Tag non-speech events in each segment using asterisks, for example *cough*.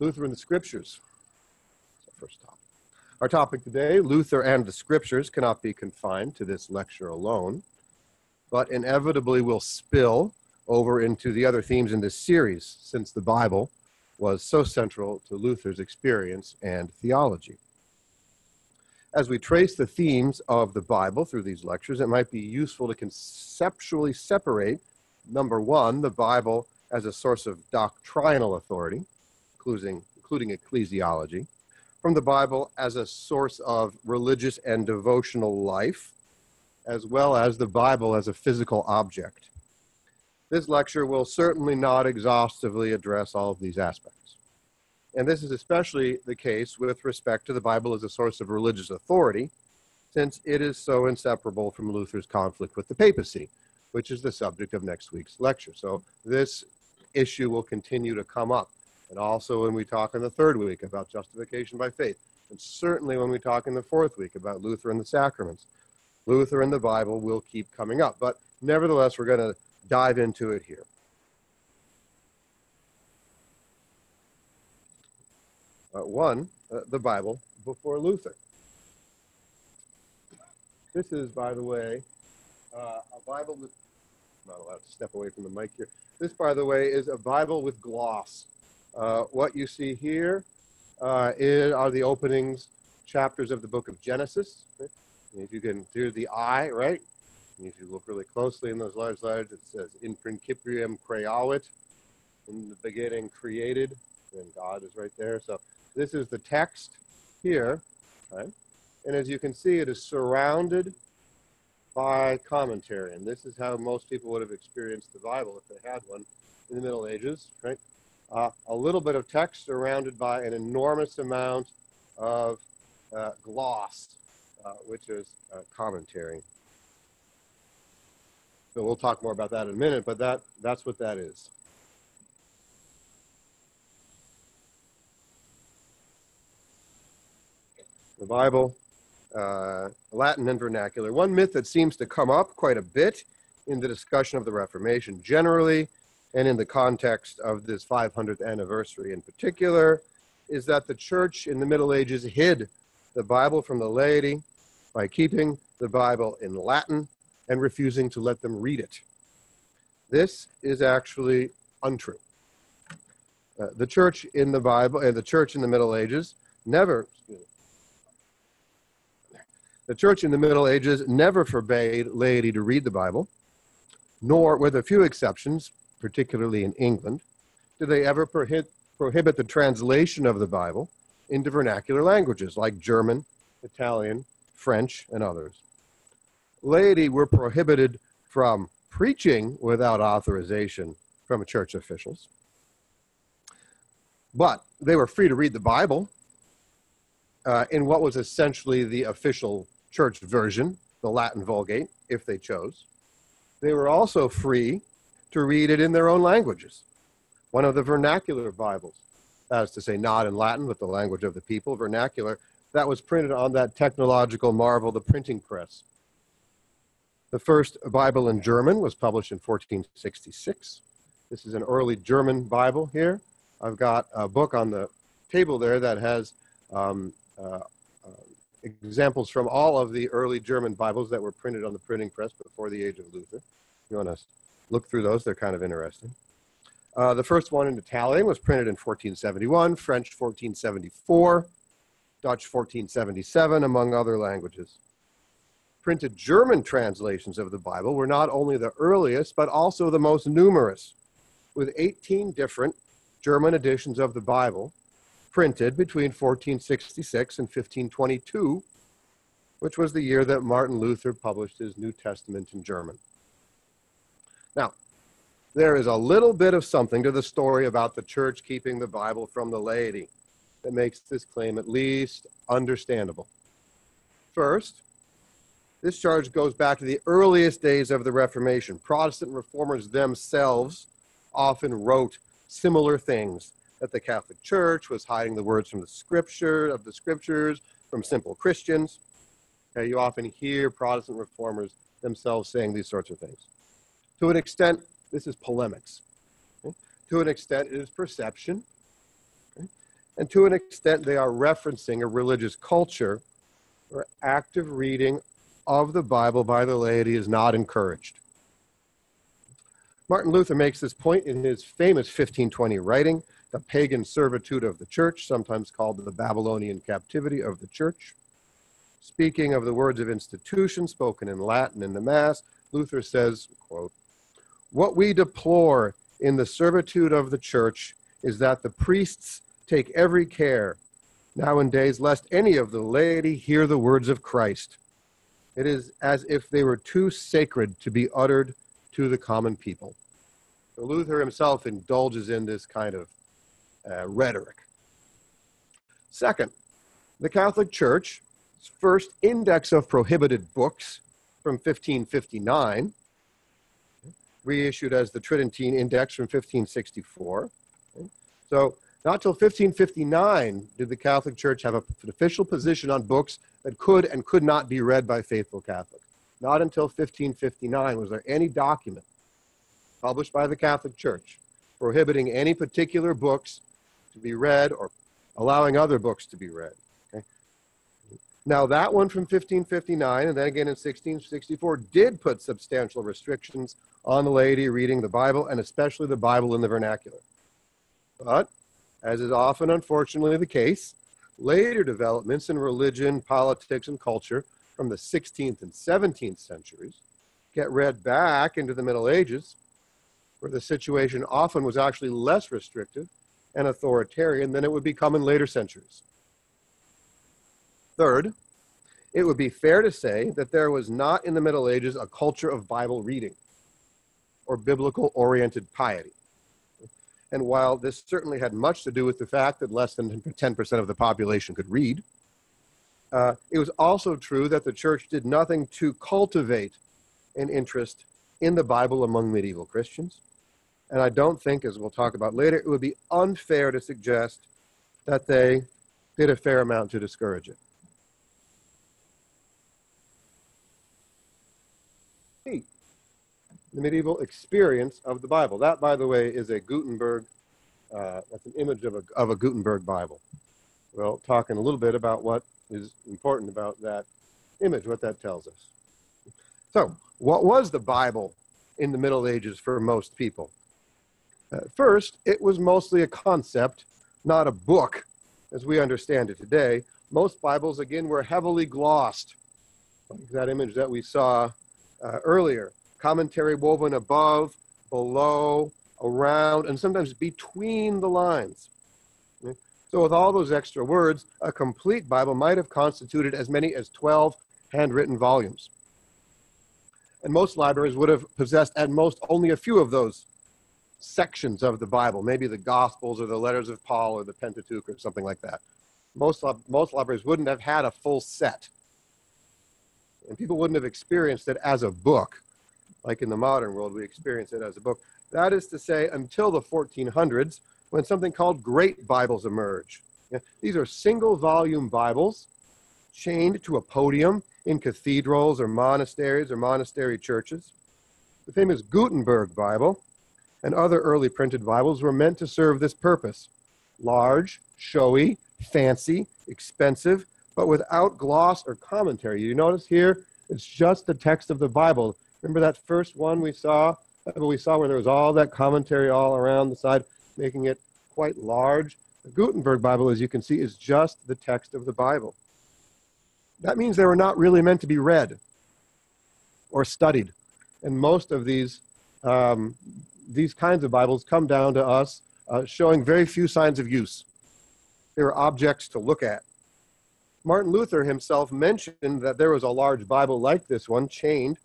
Luther and the Scriptures. That's our first topic. Our topic today, Luther and the Scriptures, cannot be confined to this lecture alone, but inevitably will spill over into the other themes in this series, since the Bible was so central to Luther's experience and theology. As we trace the themes of the Bible through these lectures, it might be useful to conceptually separate, number one, the Bible as a source of doctrinal authority, including, including ecclesiology, from the Bible as a source of religious and devotional life, as well as the Bible as a physical object. This lecture will certainly not exhaustively address all of these aspects. And this is especially the case with respect to the Bible as a source of religious authority, since it is so inseparable from Luther's conflict with the papacy, which is the subject of next week's lecture. So this issue will continue to come up. And also when we talk in the third week about justification by faith, and certainly when we talk in the fourth week about Luther and the sacraments, Luther and the Bible will keep coming up. But nevertheless, we're going to dive into it here. Uh, one, uh, the Bible before Luther. This is, by the way, uh, a Bible with, not allowed to step away from the mic here. This, by the way, is a Bible with gloss. Uh, what you see here uh, is, are the openings chapters of the book of Genesis. If you can do the eye, right? And if you look really closely in those large letters, it says in principium creavit, in the beginning created, and God is right there. So this is the text here, right? And as you can see, it is surrounded by commentary. And this is how most people would have experienced the Bible if they had one in the Middle Ages, right? Uh, a little bit of text surrounded by an enormous amount of uh, gloss, uh, which is uh, commentary. So we'll talk more about that in a minute, but that, that's what that is. the Bible, uh, Latin and vernacular. One myth that seems to come up quite a bit in the discussion of the Reformation generally, and in the context of this 500th anniversary in particular, is that the church in the Middle Ages hid the Bible from the laity by keeping the Bible in Latin and refusing to let them read it. This is actually untrue. Uh, the church in the Bible and uh, the church in the Middle Ages never the church in the Middle Ages never forbade laity to read the Bible, nor, with a few exceptions, particularly in England, did they ever prohibit, prohibit the translation of the Bible into vernacular languages like German, Italian, French, and others. Laity were prohibited from preaching without authorization from church officials, but they were free to read the Bible uh, in what was essentially the official church version, the Latin Vulgate, if they chose. They were also free to read it in their own languages. One of the vernacular Bibles, that is to say, not in Latin, but the language of the people, vernacular, that was printed on that technological marvel, the printing press. The first Bible in German was published in 1466. This is an early German Bible here. I've got a book on the table there that has um, uh, examples from all of the early German Bibles that were printed on the printing press before the age of Luther. You want to look through those, they're kind of interesting. Uh, the first one in Italian was printed in 1471, French 1474, Dutch 1477, among other languages. Printed German translations of the Bible were not only the earliest, but also the most numerous, with 18 different German editions of the Bible printed between 1466 and 1522, which was the year that Martin Luther published his New Testament in German. Now, there is a little bit of something to the story about the church keeping the Bible from the laity that makes this claim at least understandable. First, this charge goes back to the earliest days of the Reformation. Protestant reformers themselves often wrote similar things that the Catholic Church was hiding the words from the scripture of the scriptures from simple Christians. Okay, you often hear Protestant reformers themselves saying these sorts of things. To an extent, this is polemics. Okay? To an extent, it is perception. Okay? and to an extent, they are referencing a religious culture where active reading of the Bible by the laity is not encouraged. Martin Luther makes this point in his famous 1520 writing, The Pagan Servitude of the Church, sometimes called the Babylonian Captivity of the Church. Speaking of the words of institution spoken in Latin in the Mass, Luther says, quote, What we deplore in the servitude of the church is that the priests take every care nowadays lest any of the laity hear the words of Christ. It is as if they were too sacred to be uttered to the common people. So Luther himself indulges in this kind of uh, rhetoric. Second, the Catholic Church first index of prohibited books from 1559, reissued as the Tridentine Index from 1564. So, not till 1559 did the Catholic Church have a, an official position on books that could and could not be read by faithful Catholics. Not until 1559 was there any document published by the Catholic Church prohibiting any particular books to be read or allowing other books to be read. Now, that one from 1559 and then again in 1664 did put substantial restrictions on the laity reading the Bible and especially the Bible in the vernacular. But, as is often unfortunately the case, later developments in religion, politics, and culture from the 16th and 17th centuries get read back into the Middle Ages, where the situation often was actually less restrictive and authoritarian than it would become in later centuries. Third, it would be fair to say that there was not in the Middle Ages a culture of Bible reading or biblical oriented piety. And while this certainly had much to do with the fact that less than 10% of the population could read, uh, it was also true that the church did nothing to cultivate an interest in the Bible among medieval Christians. And I don't think, as we'll talk about later, it would be unfair to suggest that they did a fair amount to discourage it. The medieval experience of the Bible. That, by the way, is a Gutenberg, uh, that's an image of a, of a Gutenberg Bible. We'll talk in a little bit about what is important about that image, what that tells us. So, what was the Bible in the Middle Ages for most people? Uh, first, it was mostly a concept, not a book as we understand it today. Most Bibles, again, were heavily glossed, like that image that we saw uh, earlier. Commentary woven above, below, around, and sometimes between the lines. So, with all those extra words, a complete Bible might have constituted as many as 12 handwritten volumes. And most libraries would have possessed at most only a few of those sections of the Bible, maybe the Gospels or the letters of Paul or the Pentateuch or something like that. Most, most libraries wouldn't have had a full set. And people wouldn't have experienced it as a book, like in the modern world, we experience it as a book. That is to say, until the 1400s, when something called Great Bibles emerge. These are single volume Bibles chained to a podium in cathedrals or monasteries or monastery churches. The famous Gutenberg Bible and other early printed Bibles were meant to serve this purpose large, showy, fancy, expensive, but without gloss or commentary. You notice here, it's just the text of the Bible. Remember that first one we saw? We saw where there was all that commentary all around the side making it quite large. The Gutenberg Bible, as you can see, is just the text of the Bible. That means they were not really meant to be read or studied. And most of these, um, these kinds of Bibles come down to us uh, showing very few signs of use. They were objects to look at. Martin Luther himself mentioned that there was a large Bible like this one chained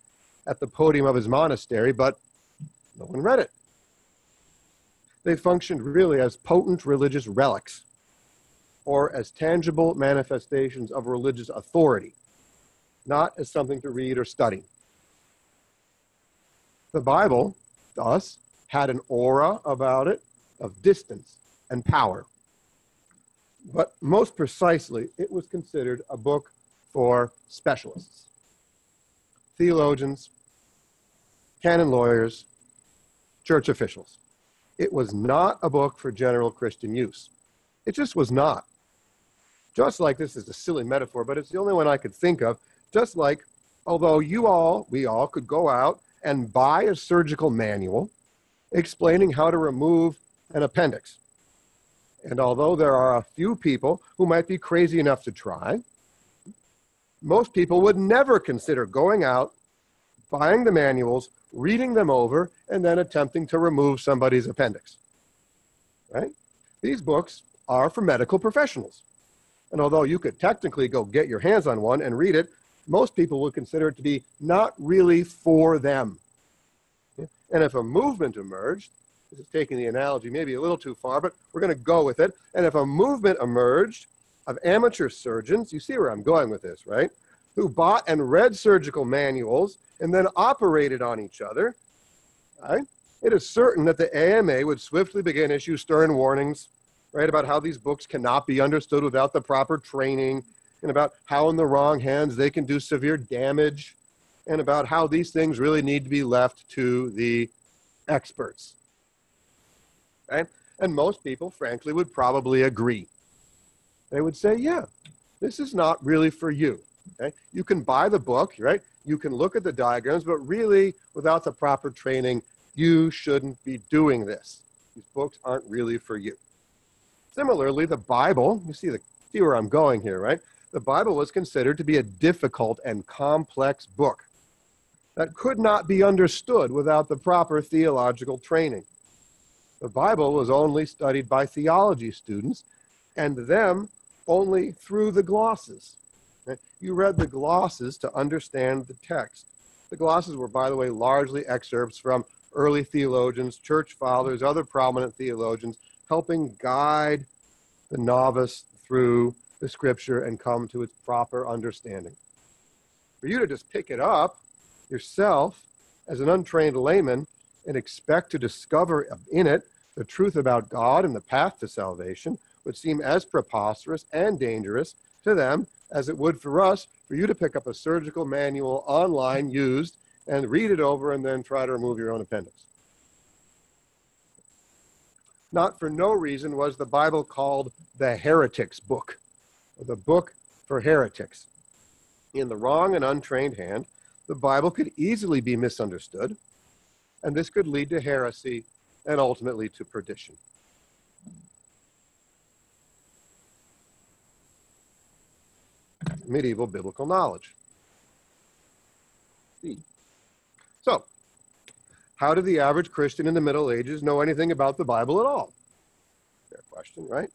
at the podium of his monastery, but no one read it they functioned really as potent religious relics or as tangible manifestations of religious authority, not as something to read or study. The Bible, thus, had an aura about it of distance and power. But most precisely, it was considered a book for specialists, theologians, canon lawyers, church officials. It was not a book for general Christian use. It just was not. Just like this is a silly metaphor, but it's the only one I could think of. Just like, although you all, we all could go out and buy a surgical manual explaining how to remove an appendix. And although there are a few people who might be crazy enough to try, most people would never consider going out, buying the manuals, reading them over, and then attempting to remove somebody's appendix. Right? These books are for medical professionals. And although you could technically go get your hands on one and read it, most people would consider it to be not really for them. And if a movement emerged, this is taking the analogy maybe a little too far, but we're going to go with it. And if a movement emerged of amateur surgeons, you see where I'm going with this, right? Who bought and read surgical manuals and then operated on each other, right? It is certain that the AMA would swiftly begin issue stern warnings, right, about how these books cannot be understood without the proper training, and about how in the wrong hands they can do severe damage, and about how these things really need to be left to the experts. Right? And most people, frankly, would probably agree. They would say, yeah, this is not really for you. Okay? You can buy the book, right? You can look at the diagrams, but really, without the proper training, you shouldn't be doing this. These books aren't really for you. Similarly, the Bible, you see, the, see where I'm going here, right? The Bible was considered to be a difficult and complex book that could not be understood without the proper theological training. The Bible was only studied by theology students, and them only through the glosses. You read the glosses to understand the text. The glosses were, by the way, largely excerpts from early theologians, church fathers, other prominent theologians, helping guide the novice through the scripture and come to its proper understanding. For you to just pick it up yourself as an untrained layman and expect to discover in it the truth about God and the path to salvation would seem as preposterous and dangerous to them as it would for us for you to pick up a surgical manual online used and read it over and then try to remove your own appendix. Not for no reason was the Bible called the heretics book, or the book for heretics. In the wrong and untrained hand, the Bible could easily be misunderstood, and this could lead to heresy and ultimately to perdition. Medieval biblical knowledge. Hmm. So, how did the average Christian in the Middle Ages know anything about the Bible at all? Fair question, right?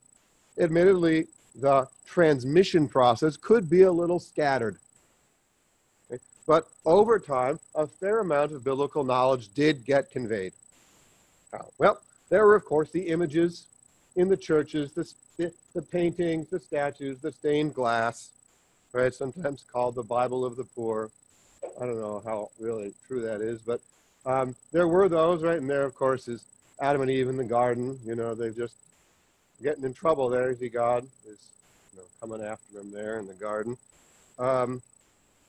Admittedly, the transmission process could be a little scattered. But over time, a fair amount of biblical knowledge did get conveyed. Well, there were, of course, the images in the churches, the, the, paintings, the statues, the stained glass, right? Sometimes called the Bible of the poor. I don't know how really true that is, but um, there were those, right? And there, of course, is Adam and Eve in the garden. You know, they're just getting in trouble there. See, God is you know, coming after them there in the garden. Um,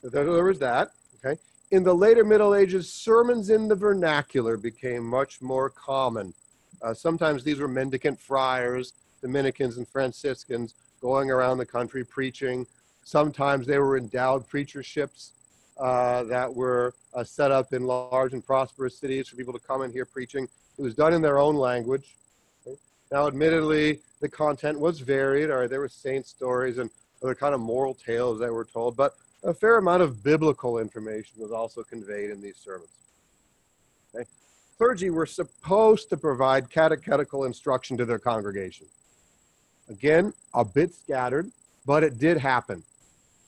there, there was that. Okay. In the later Middle Ages, sermons in the vernacular became much more common. Uh, sometimes these were mendicant friars, Dominicans, and Franciscans going around the country preaching. Sometimes they were endowed preacherships uh, that were uh, set up in large and prosperous cities for people to come and hear preaching. It was done in their own language. Now, admittedly, the content was varied, there were saint stories and other kind of moral tales that were told, but a fair amount of biblical information was also conveyed in these sermons. Okay? Clergy were supposed to provide catechetical instruction to their congregation. Again, a bit scattered, but it did happen.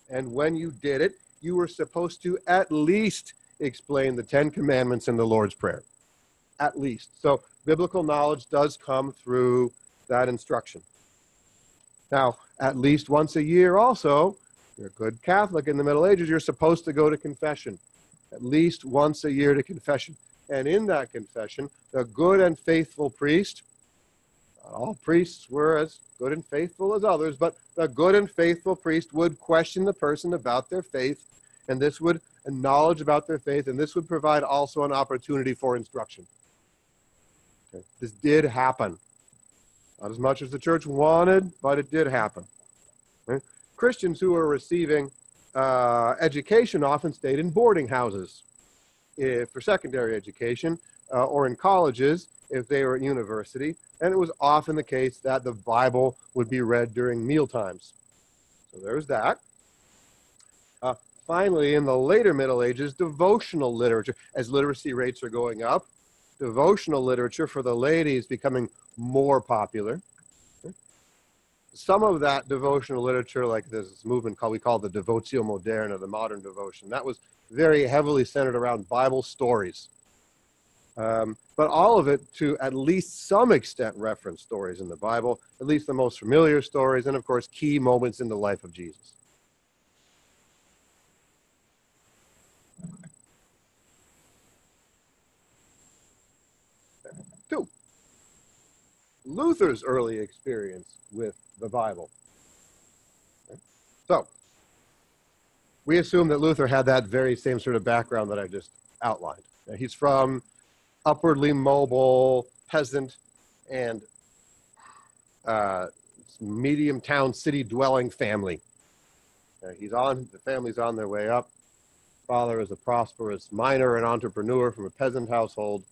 And when you did it, you were supposed to at least explain the Ten Commandments in the Lord's Prayer. At least. So biblical knowledge does come through that instruction. Now, at least once a year, also, you're a good Catholic in the Middle Ages, you're supposed to go to confession at least once a year to confession. And in that confession, the good and faithful priest, not all priests were as good and faithful as others, but the good and faithful priest would question the person about their faith, and this would knowledge about their faith, and this would provide also an opportunity for instruction. Okay. This did happen. Not as much as the church wanted, but it did happen. Right? Christians who were receiving uh, education often stayed in boarding houses if, for secondary education uh, or in colleges if they were at university. And it was often the case that the Bible would be read during meal times. So there's that. Uh, finally, in the later Middle Ages, devotional literature, as literacy rates are going up, devotional literature for the ladies becoming more popular. Some of that devotional literature, like this movement called we call the Devotio Moderna, the modern devotion, that was very heavily centered around Bible stories. Um, but all of it to at least some extent reference stories in the Bible, at least the most familiar stories, and of course, key moments in the life of Jesus. Two, Luther's early experience with the Bible. So, we assume that Luther had that very same sort of background that I just outlined. He's from upwardly mobile peasant and uh, medium town city dwelling family. Uh, he's on, the family's on their way up. Father is a prosperous miner and entrepreneur from a peasant household.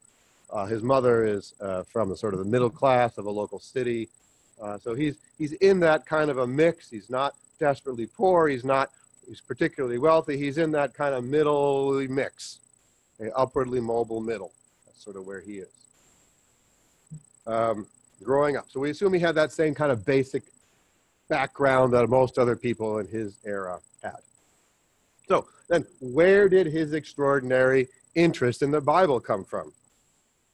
Uh, his mother is uh, from the sort of the middle class of a local city. Uh, so he's, he's in that kind of a mix. He's not desperately poor. He's not, he's particularly wealthy. He's in that kind of middle mix, a upwardly mobile middle That's sort of where he is. Um, growing up. So we assume he had that same kind of basic background that most other people in his era had. So then, where did his extraordinary interest in the Bible come from?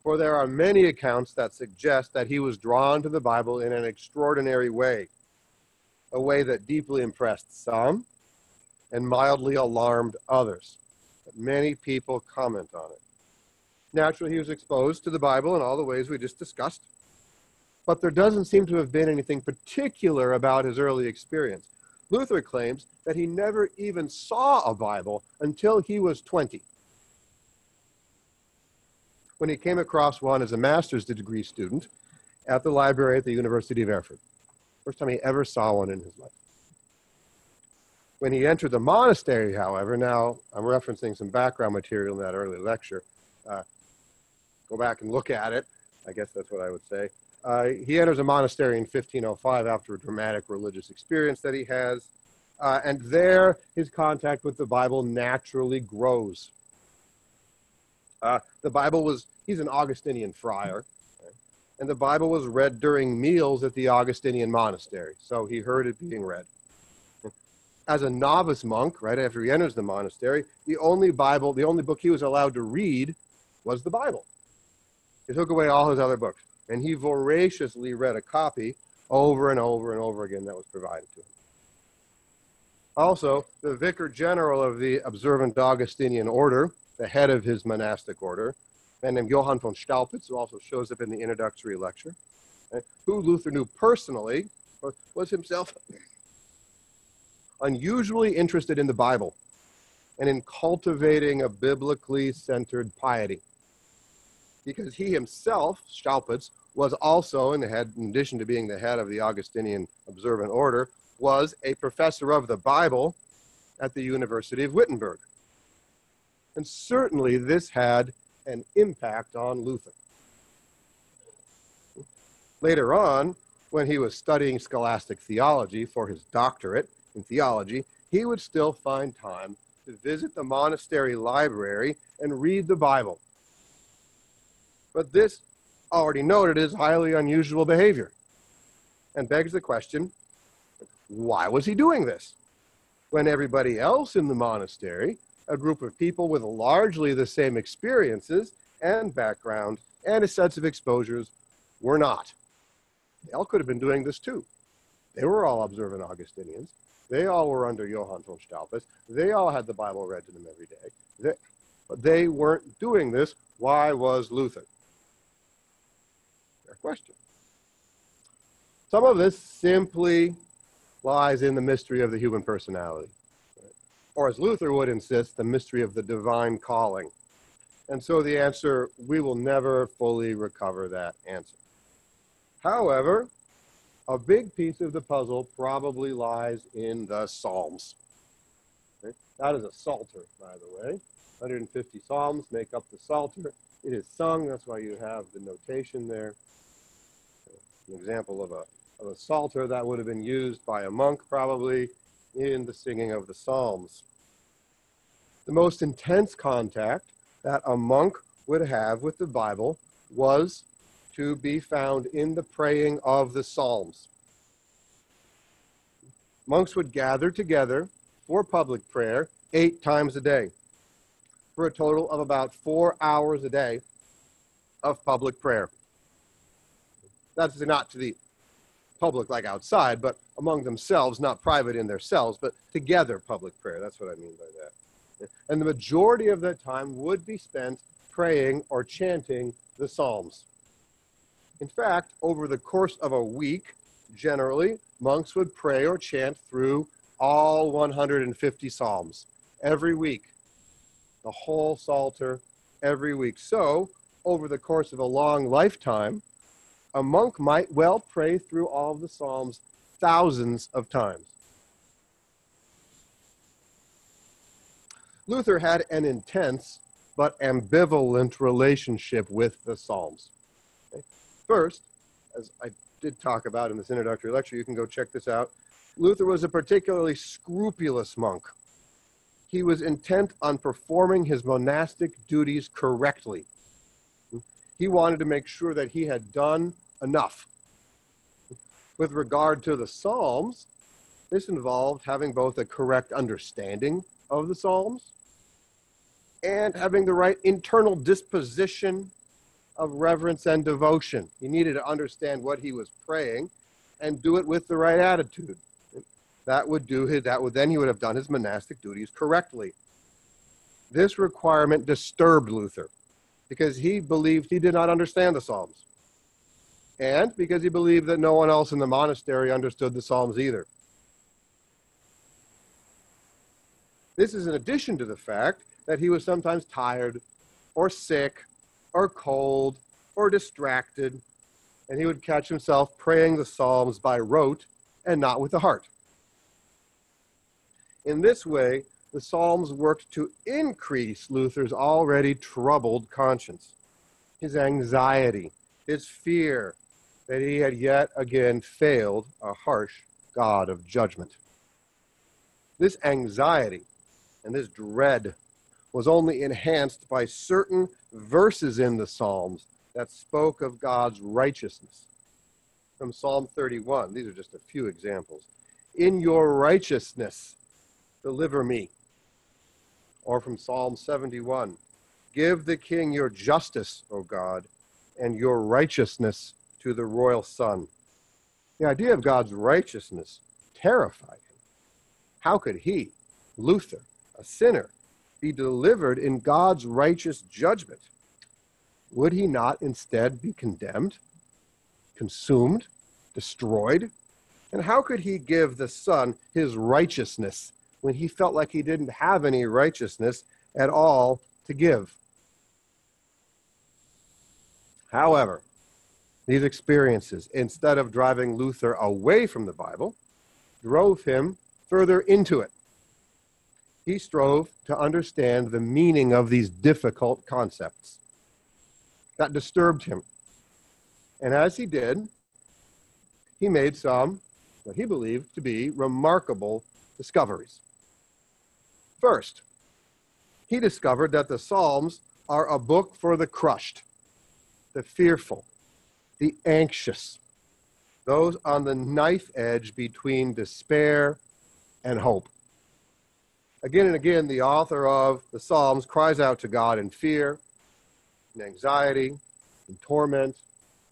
For there are many accounts that suggest that he was drawn to the Bible in an extraordinary way, a way that deeply impressed some and mildly alarmed others. But many people comment on it. Naturally, he was exposed to the Bible in all the ways we just discussed. But there doesn't seem to have been anything particular about his early experience. Luther claims that he never even saw a Bible until he was 20. When he came across one as a master's degree student at the library at the University of Erfurt. First time he ever saw one in his life. When he entered the monastery, however, now I'm referencing some background material in that early lecture. Uh, go back and look at it. I guess that's what I would say. Uh, he enters a monastery in 1505 after a dramatic religious experience that he has. Uh, and there, his contact with the Bible naturally grows. Uh, the Bible was, he's an Augustinian friar, and the Bible was read during meals at the Augustinian monastery. So he heard it being read. As a novice monk, right after he enters the monastery, the only Bible, the only book he was allowed to read was the Bible. He took away all his other books, and he voraciously read a copy over and over and over again that was provided to him. Also, the vicar general of the observant Augustinian order, the head of his monastic order, a man named Johann von Staupitz, who also shows up in the introductory lecture, who Luther knew personally, was himself *laughs* unusually interested in the Bible and in cultivating a biblically centered piety because he himself, Staupitz, was also, in, the head, in addition to being the head of the Augustinian Observant Order, was a professor of the Bible at the University of Wittenberg. And certainly this had an impact on Luther. Later on, when he was studying scholastic theology for his doctorate in theology, he would still find time to visit the monastery library and read the Bible but this, already noted, is highly unusual behavior and begs the question why was he doing this? When everybody else in the monastery, a group of people with largely the same experiences and background and a sense of exposures, were not. They all could have been doing this too. They were all observant Augustinians. They all were under Johann von Staupitz. They all had the Bible read to them every day. They, but they weren't doing this. Why was Luther? Fair question. Some of this simply lies in the mystery of the human personality. Or as Luther would insist, the mystery of the divine calling. And so the answer, we will never fully recover that answer. However, a big piece of the puzzle probably lies in the Psalms. Okay? That is a psalter, by the way. 150 Psalms make up the psalter. It is sung, that's why you have the notation there. An example of a, of a psalter that would have been used by a monk probably in the singing of the Psalms. The most intense contact that a monk would have with the Bible was to be found in the praying of the Psalms. Monks would gather together for public prayer eight times a day for a total of about four hours a day of public prayer. That's not to the public like outside, but among themselves, not private in their cells, but together public prayer. That's what I mean by that. And the majority of their time would be spent praying or chanting the Psalms. In fact, over the course of a week, generally, monks would pray or chant through all 150 Psalms every week, the whole Psalter every week. So, over the course of a long lifetime, a monk might well pray through all of the Psalms thousands of times. Luther had an intense but ambivalent relationship with the Psalms. First, as I did talk about in this introductory lecture, you can go check this out. Luther was a particularly scrupulous monk. He was intent on performing his monastic duties correctly. Hmm. He wanted to make sure that he had done enough. With regard to the Psalms, this involved having both a correct understanding of the Psalms and having the right internal disposition of reverence and devotion. He needed to understand what he was praying and do it with the right attitude. That would do his, that would then he would have done his monastic duties correctly. This requirement disturbed Luther because he believed he did not understand the Psalms. And because he believed that no one else in the monastery understood the Psalms either. This is in addition to the fact that he was sometimes tired or sick or cold or distracted, and he would catch himself praying the Psalms by rote and not with the heart. In this way, the Psalms worked to increase Luther's already troubled conscience, his anxiety, his fear that he had yet again failed a harsh God of judgment. This anxiety and this dread was only enhanced by certain verses in the Psalms that spoke of God's righteousness. From Psalm 31, these are just a few examples. In your righteousness, deliver me. Or from Psalm 71, give the king your justice, O God, and your righteousness to the royal son. The idea of God's righteousness terrified him. How could he, Luther, a sinner, be delivered in God's righteous judgment, would he not instead be condemned, consumed, destroyed? And how could he give the Son his righteousness when he felt like he didn't have any righteousness at all to give? However, these experiences, instead of driving Luther away from the Bible, drove him further into it he strove to understand the meaning of these difficult concepts. That disturbed him. And as he did, he made some, what he believed to be remarkable discoveries. First, he discovered that the Psalms are a book for the crushed, the fearful, the anxious, those on the knife edge between despair and hope. Again and again, the author of the Psalms cries out to God in fear, in anxiety, in torment,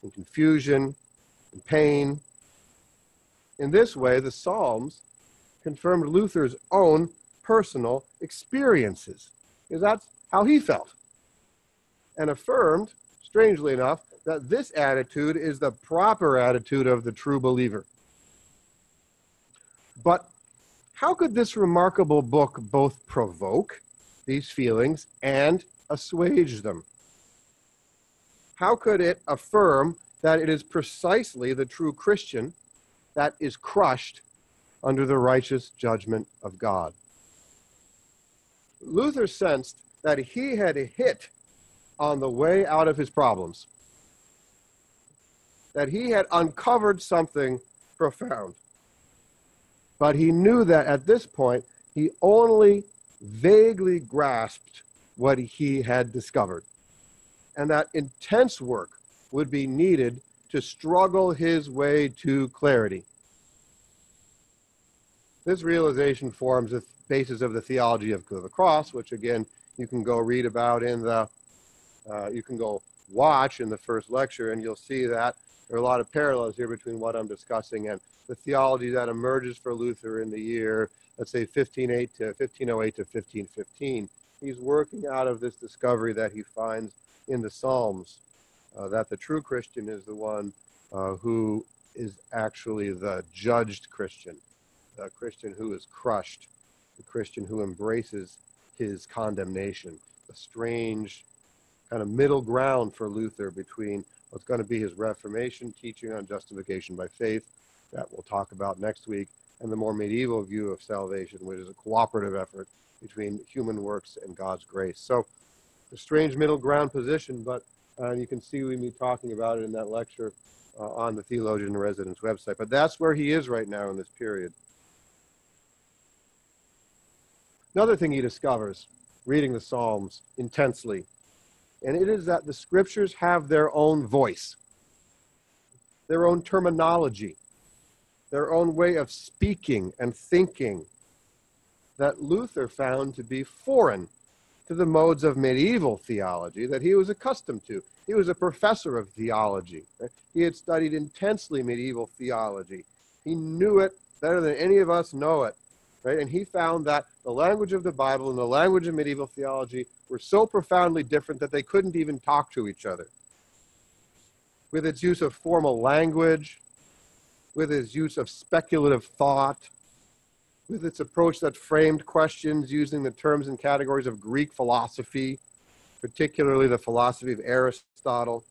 in confusion, in pain. In this way, the Psalms confirmed Luther's own personal experiences, because that's how he felt, and affirmed, strangely enough, that this attitude is the proper attitude of the true believer. But how could this remarkable book both provoke these feelings and assuage them? How could it affirm that it is precisely the true Christian that is crushed under the righteous judgment of God. Luther sensed that he had hit on the way out of his problems, that he had uncovered something profound. But he knew that at this point, he only vaguely grasped what he had discovered. And that intense work would be needed to struggle his way to clarity. This realization forms the basis of the theology of the cross, which again you can go read about in the, uh, you can go watch in the first lecture, and you'll see that there are a lot of parallels here between what I'm discussing and the theology that emerges for Luther in the year, let's say 1508 to 1508 to 1515. He's working out of this discovery that he finds in the Psalms uh, that the true Christian is the one uh, who is actually the judged Christian, the Christian who is crushed, the Christian who embraces his condemnation. A strange kind of middle ground for Luther between what's going to be his Reformation teaching on justification by faith, that we'll talk about next week, and the more medieval view of salvation, which is a cooperative effort between human works and God's grace. So, a strange middle ground position, but uh, you can see me talking about it in that lecture uh, on the Theologian Residence website. But that's where he is right now in this period. Another thing he discovers reading the Psalms intensely, and it is that the scriptures have their own voice, their own terminology, their own way of speaking and thinking that Luther found to be foreign to the modes of medieval theology that he was accustomed to. He was a professor of theology. He had studied intensely medieval theology. He knew it better than any of us know it. Right? And he found that the language of the Bible and the language of medieval theology were so profoundly different that they couldn't even talk to each other. With its use of formal language, with its use of speculative thought, with its approach that framed questions using the terms and categories of Greek philosophy, particularly the philosophy of Aristotle.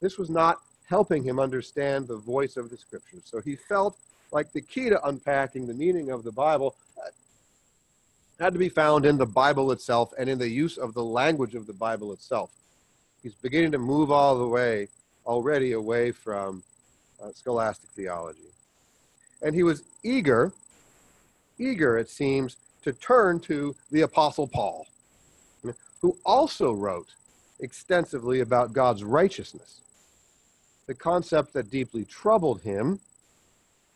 This was not helping him understand the voice of the scriptures. So he felt like the key to unpacking the meaning of the Bible had to be found in the Bible itself and in the use of the language of the Bible itself. He's beginning to move all the way already away from uh, scholastic theology. And he was eager eager, it seems, to turn to the Apostle Paul, who also wrote extensively about God's righteousness, the concept that deeply troubled him,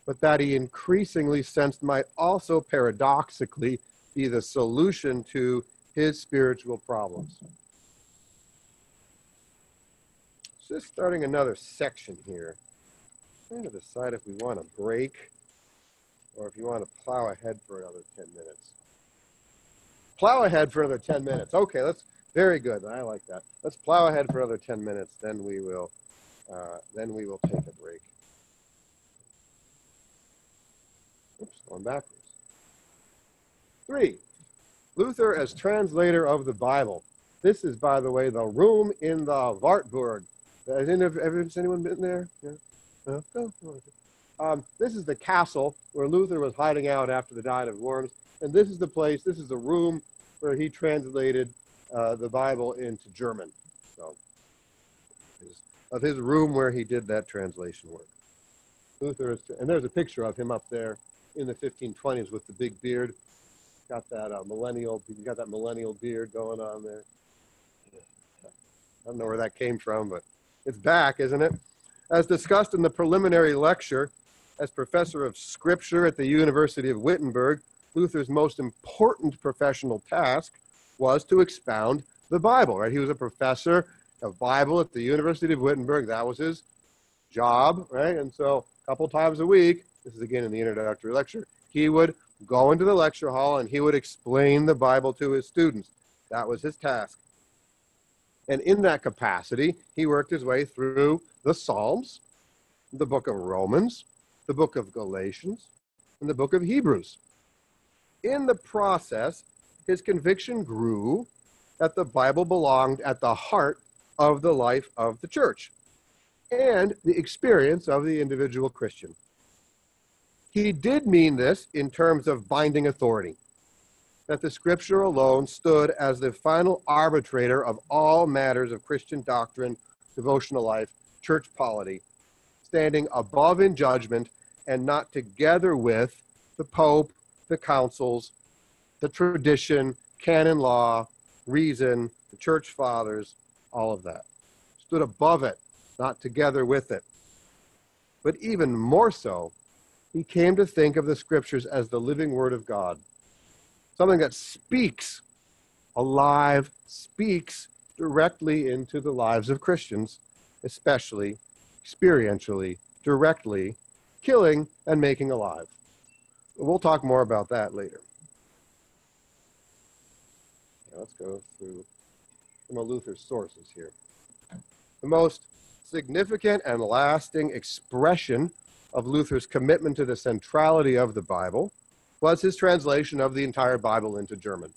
but that he increasingly sensed might also paradoxically be the solution to his spiritual problems. Just starting another section here. I'm trying to decide if we want to break or if you want to plow ahead for another 10 minutes. Plow ahead for another 10 minutes. Okay, that's very good. I like that. Let's plow ahead for another 10 minutes. Then we will, uh, then we will take a break. Oops, going backwards. Three, Luther as translator of the Bible. This is, by the way, the room in the Wartburg. Has anyone been there? Yeah. No? Go. Um, this is the castle where Luther was hiding out after the Diet of Worms. And this is the place, this is the room where he translated uh, the Bible into German. So, his, of his room where he did that translation work. Luther is, and there's a picture of him up there in the 1520s with the big beard. Got that uh, millennial, he got that millennial beard going on there. I don't know where that came from, but it's back, isn't it? As discussed in the preliminary lecture, as professor of scripture at the University of Wittenberg, Luther's most important professional task was to expound the Bible, right? He was a professor of Bible at the University of Wittenberg. That was his job, right? And so a couple times a week, this is again in the introductory lecture, he would go into the lecture hall and he would explain the Bible to his students. That was his task. And in that capacity, he worked his way through the Psalms, the book of Romans, the book of Galatians, and the book of Hebrews. In the process, his conviction grew that the Bible belonged at the heart of the life of the church and the experience of the individual Christian. He did mean this in terms of binding authority, that the scripture alone stood as the final arbitrator of all matters of Christian doctrine, devotional life, church polity, standing above in judgment and not together with the Pope, the councils, the tradition, canon law, reason, the church fathers, all of that. Stood above it, not together with it. But even more so, he came to think of the scriptures as the living word of God, something that speaks alive, speaks directly into the lives of Christians, especially experientially, directly, killing and making alive. We'll talk more about that later. let's go through some of Luther's sources here. The most significant and lasting expression of Luther's commitment to the centrality of the Bible was his translation of the entire Bible into German.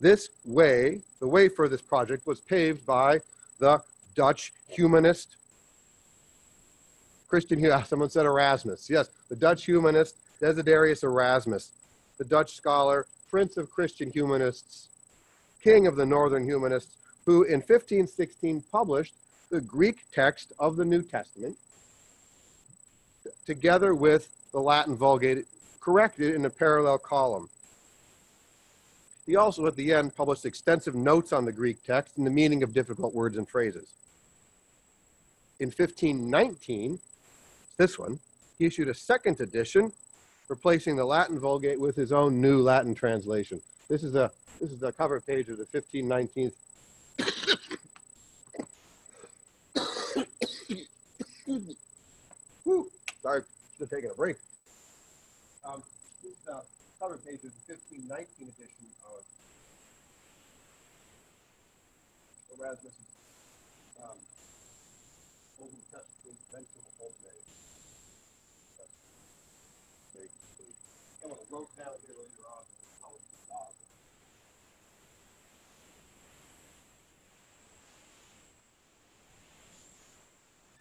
This way, the way for this project was paved by the Dutch humanist Christian, *laughs* someone said Erasmus. Yes, the Dutch humanist Desiderius Erasmus, the Dutch scholar, prince of Christian humanists, king of the northern humanists, who in 1516 published the Greek text of the New Testament together with the Latin Vulgate corrected in a parallel column. He also, at the end, published extensive notes on the Greek text and the meaning of difficult words and phrases. In 1519, this one, he issued a second edition, replacing the Latin Vulgate with his own new Latin translation. This is a this is the cover page of the 1519th. *coughs* Sorry, should have taken a break. Um, this is the cover page of the 1519 edition of Erasmus' um, Old Testament Conventional Someone wrote down here later on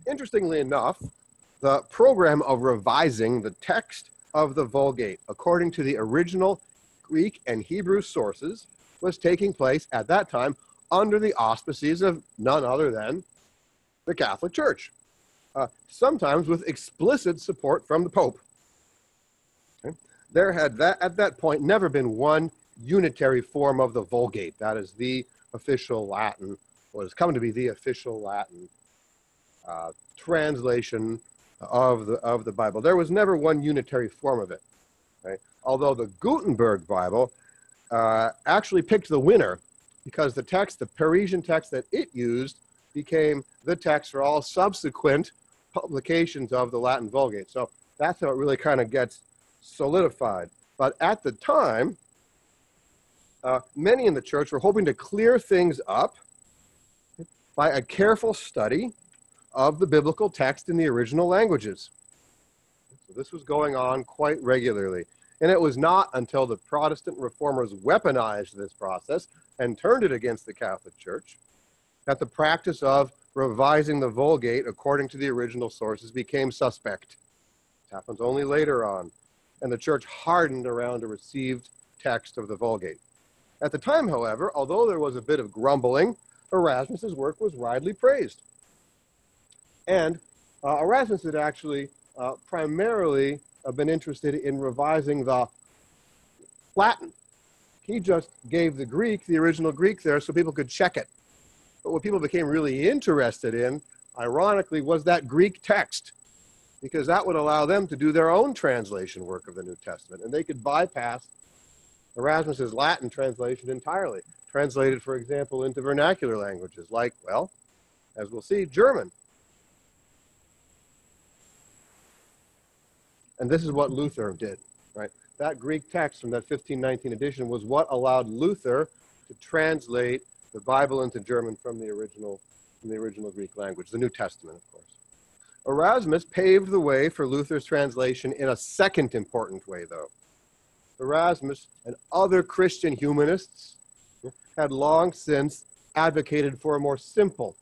Interestingly enough, the program of revising the text of the Vulgate according to the original Greek and Hebrew sources was taking place at that time under the auspices of none other than the Catholic Church, uh, sometimes with explicit support from the Pope. Okay. There had that at that point never been one unitary form of the Vulgate. That is the official Latin, what has come to be the official Latin uh, translation of the of the Bible. There was never one unitary form of it. Right? Although the Gutenberg Bible uh, actually picked the winner because the text, the Parisian text that it used, became the text for all subsequent publications of the Latin Vulgate. So that's how it really kind of gets solidified. But at the time, uh, many in the church were hoping to clear things up by a careful study of the biblical text in the original languages. So this was going on quite regularly. And it was not until the Protestant reformers weaponized this process and turned it against the Catholic Church that the practice of revising the Vulgate according to the original sources became suspect. It happens only later on. And the church hardened around a received text of the Vulgate. At the time, however, although there was a bit of grumbling, Erasmus's work was widely praised. And uh, Erasmus had actually uh, primarily uh, been interested in revising the Latin. He just gave the Greek, the original Greek there, so people could check it. But what people became really interested in, ironically, was that Greek text, because that would allow them to do their own translation work of the New Testament, and they could bypass Erasmus's Latin translation entirely, translated, for example, into vernacular languages like, well, as we'll see, German And this is what Luther did, right? That Greek text from that 1519 edition was what allowed Luther to translate the Bible into German from the original from the original Greek language, the New Testament, of course. Erasmus paved the way for Luther's translation in a second important way, though. Erasmus and other Christian humanists had long since advocated for a more simple,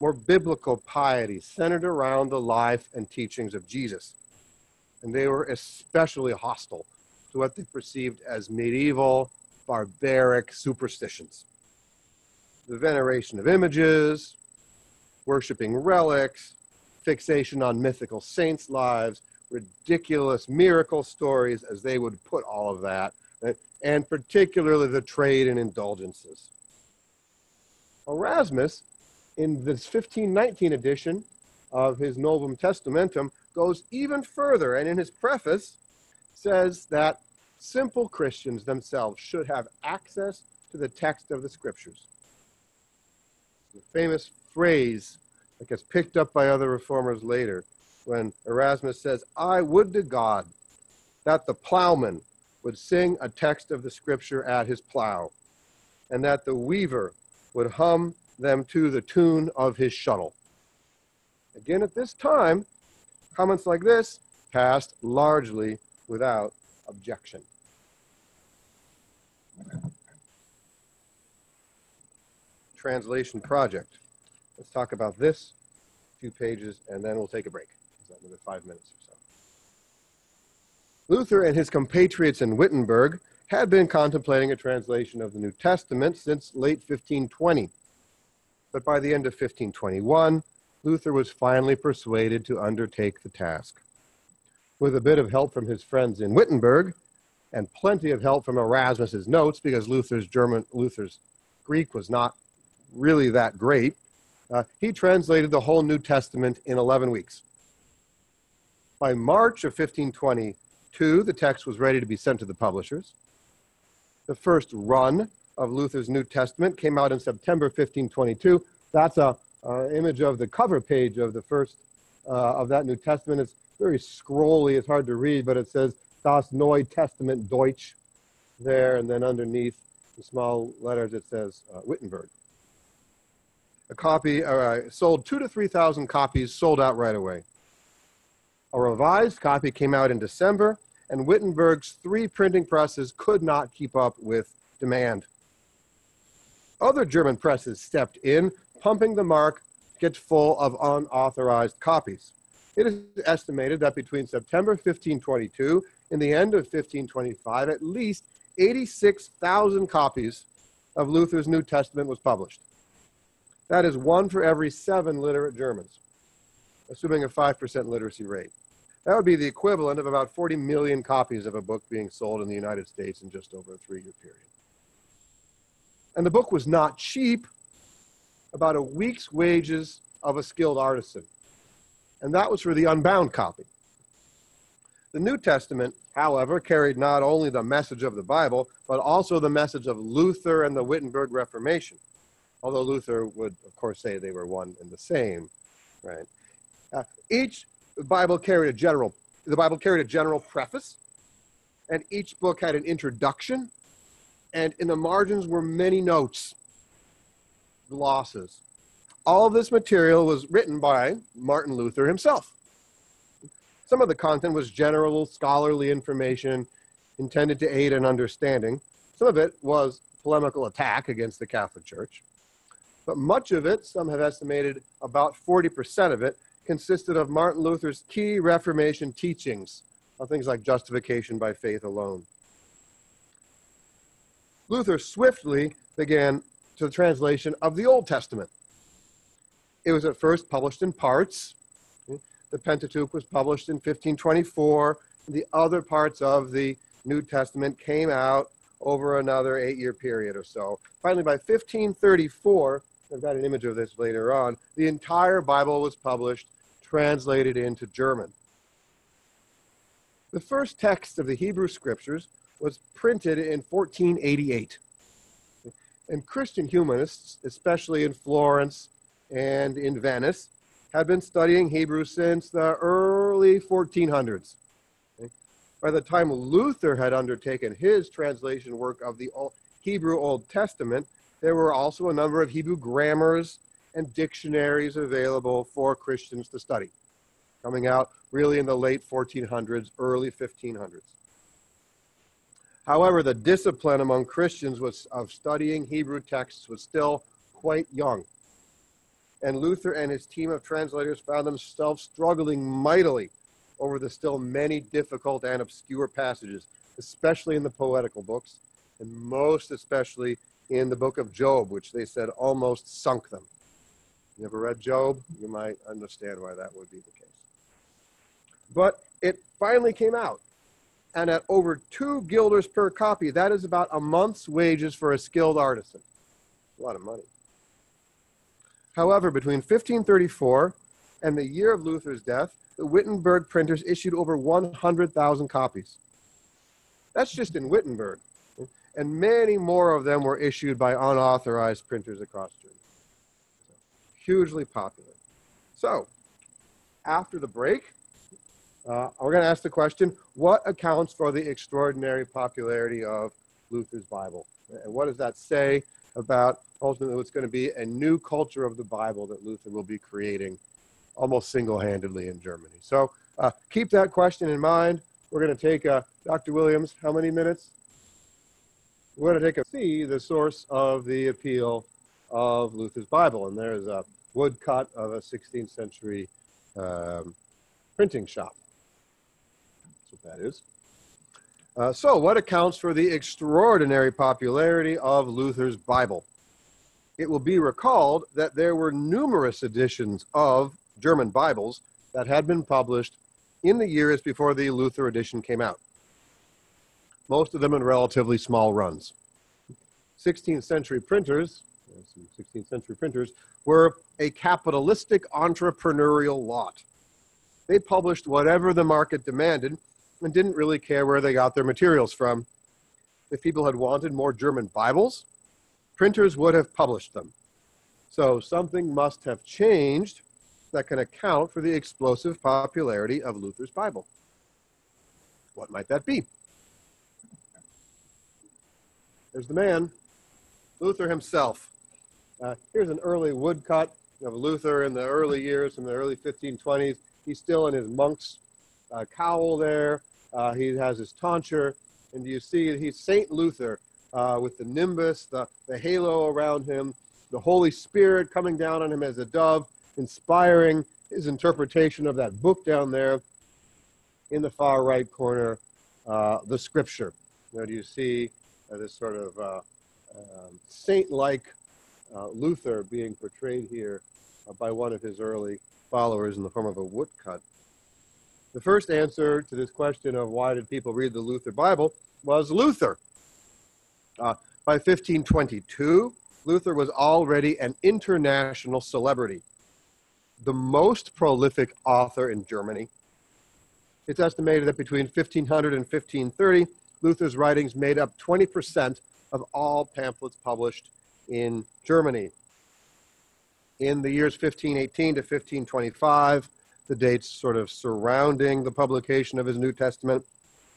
more biblical piety centered around the life and teachings of Jesus and they were especially hostile to what they perceived as medieval, barbaric superstitions. The veneration of images, worshiping relics, fixation on mythical saints' lives, ridiculous miracle stories, as they would put all of that, and particularly the trade in indulgences. Erasmus, in this 1519 edition of his Novum Testamentum, goes even further and in his preface says that simple Christians themselves should have access to the text of the scriptures. The famous phrase that gets picked up by other reformers later when Erasmus says, I would to God that the plowman would sing a text of the scripture at his plow, and that the weaver would hum them to the tune of his shuttle. Again, at this time, comments like this passed largely without objection. Translation project. Let's talk about this, few pages, and then we'll take a break. Another five minutes or so? Luther and his compatriots in Wittenberg had been contemplating a translation of the New Testament since late 1520. But by the end of 1521, Luther was finally persuaded to undertake the task. With a bit of help from his friends in Wittenberg, and plenty of help from Erasmus's notes, because Luther's German, Luther's Greek was not really that great, uh, he translated the whole New Testament in 11 weeks. By March of 1522, the text was ready to be sent to the publishers. The first run of Luther's New Testament came out in September 1522. That's a image of the cover page of the first uh, of that New Testament. It's very scrolly, it's hard to read, but it says Das Neue Testament Deutsch there, and then underneath in small letters it says uh, Wittenberg. A copy uh, sold two to 3,000 copies, sold out right away. A revised copy came out in December, and Wittenberg's three printing presses could not keep up with demand. Other German presses stepped in, pumping the mark gets full of unauthorized copies. It is estimated that between September 1522 and the end of 1525, at least 86,000 copies of Luther's New Testament was published. That is one for every seven literate Germans, assuming a 5% literacy rate. That would be the equivalent of about 40 million copies of a book being sold in the United States in just over a three year period. And the book was not cheap, about a week's wages of a skilled artisan. And that was for the unbound copy. The New Testament, however, carried not only the message of the Bible, but also the message of Luther and the Wittenberg Reformation although Luther would, of course, say they were one and the same, right? Uh, each Bible carried a general, the Bible carried a general preface, and each book had an introduction, and in the margins were many notes, glosses. All of this material was written by Martin Luther himself. Some of the content was general scholarly information intended to aid in understanding. Some of it was polemical attack against the Catholic Church. But much of it, some have estimated about 40% of it, consisted of Martin Luther's key Reformation teachings on things like justification by faith alone. Luther swiftly began to the translation of the Old Testament. It was at first published in parts. The Pentateuch was published in 1524. The other parts of the New Testament came out over another eight year period or so. Finally, by 1534, I've got an image of this later on. The entire Bible was published, translated into German. The first text of the Hebrew Scriptures was printed in 1488. And Christian humanists, especially in Florence and in Venice, had been studying Hebrew since the early 1400s. By the time Luther had undertaken his translation work of the Hebrew Old Testament, there were also a number of Hebrew grammars and dictionaries available for Christians to study, coming out really in the late 1400s, early 1500s. However, the discipline among Christians was, of studying Hebrew texts was still quite young. And Luther and his team of translators found themselves struggling mightily over the still many difficult and obscure passages, especially in the poetical books, and most especially in the book of Job, which they said almost sunk them. You ever read Job? You might understand why that would be the case. But it finally came out. And at over two guilders per copy, that is about a month's wages for a skilled artisan. A lot of money. However, between 1534 and the year of Luther's death, the Wittenberg printers issued over 100,000 copies. That's just in Wittenberg. And many more of them were issued by unauthorized printers across Germany. hugely popular. So, after the break, uh, we're going to ask the question what accounts for the extraordinary popularity of Luther's Bible? And what does that say about ultimately what's going to be a new culture of the Bible that Luther will be creating almost single handedly in Germany? So uh, keep that question in mind. We're going to take uh, Dr. Williams, how many minutes? We're going to take a see the source of the appeal of Luther's Bible. And there's a woodcut of a 16th century um, printing shop that is. Uh, so, what accounts for the extraordinary popularity of Luther's Bible? It will be recalled that there were numerous editions of German Bibles that had been published in the years before the Luther edition came out, most of them in relatively small runs. 16th century printers, 16th century printers, were a capitalistic entrepreneurial lot. They published whatever the market demanded and didn't really care where they got their materials from. If people had wanted more German Bibles, printers would have published them. So something must have changed that can account for the explosive popularity of Luther's Bible. What might that be? There's the man, Luther himself. Uh, here's an early woodcut of Luther in the early years, in the early 1520s. He's still in his monk's uh, cowl there. Uh, he has his tonsure, and you see he's Saint Luther uh, with the nimbus, the, the halo around him, the Holy Spirit coming down on him as a dove, inspiring his interpretation of that book down there in the far right corner, uh, the Scripture. Now, do you see uh, this sort of uh, um, saint-like uh, Luther being portrayed here by one of his early followers in the form of a woodcut? The first answer to this question of why did people read the Luther Bible was Luther. Uh, by 1522, Luther was already an international celebrity, the most prolific author in Germany. It's estimated that between 1500 and 1530, Luther's writings made up 20% of all pamphlets published in Germany. In the years 1518 to 1525, the dates sort of surrounding the publication of his New Testament.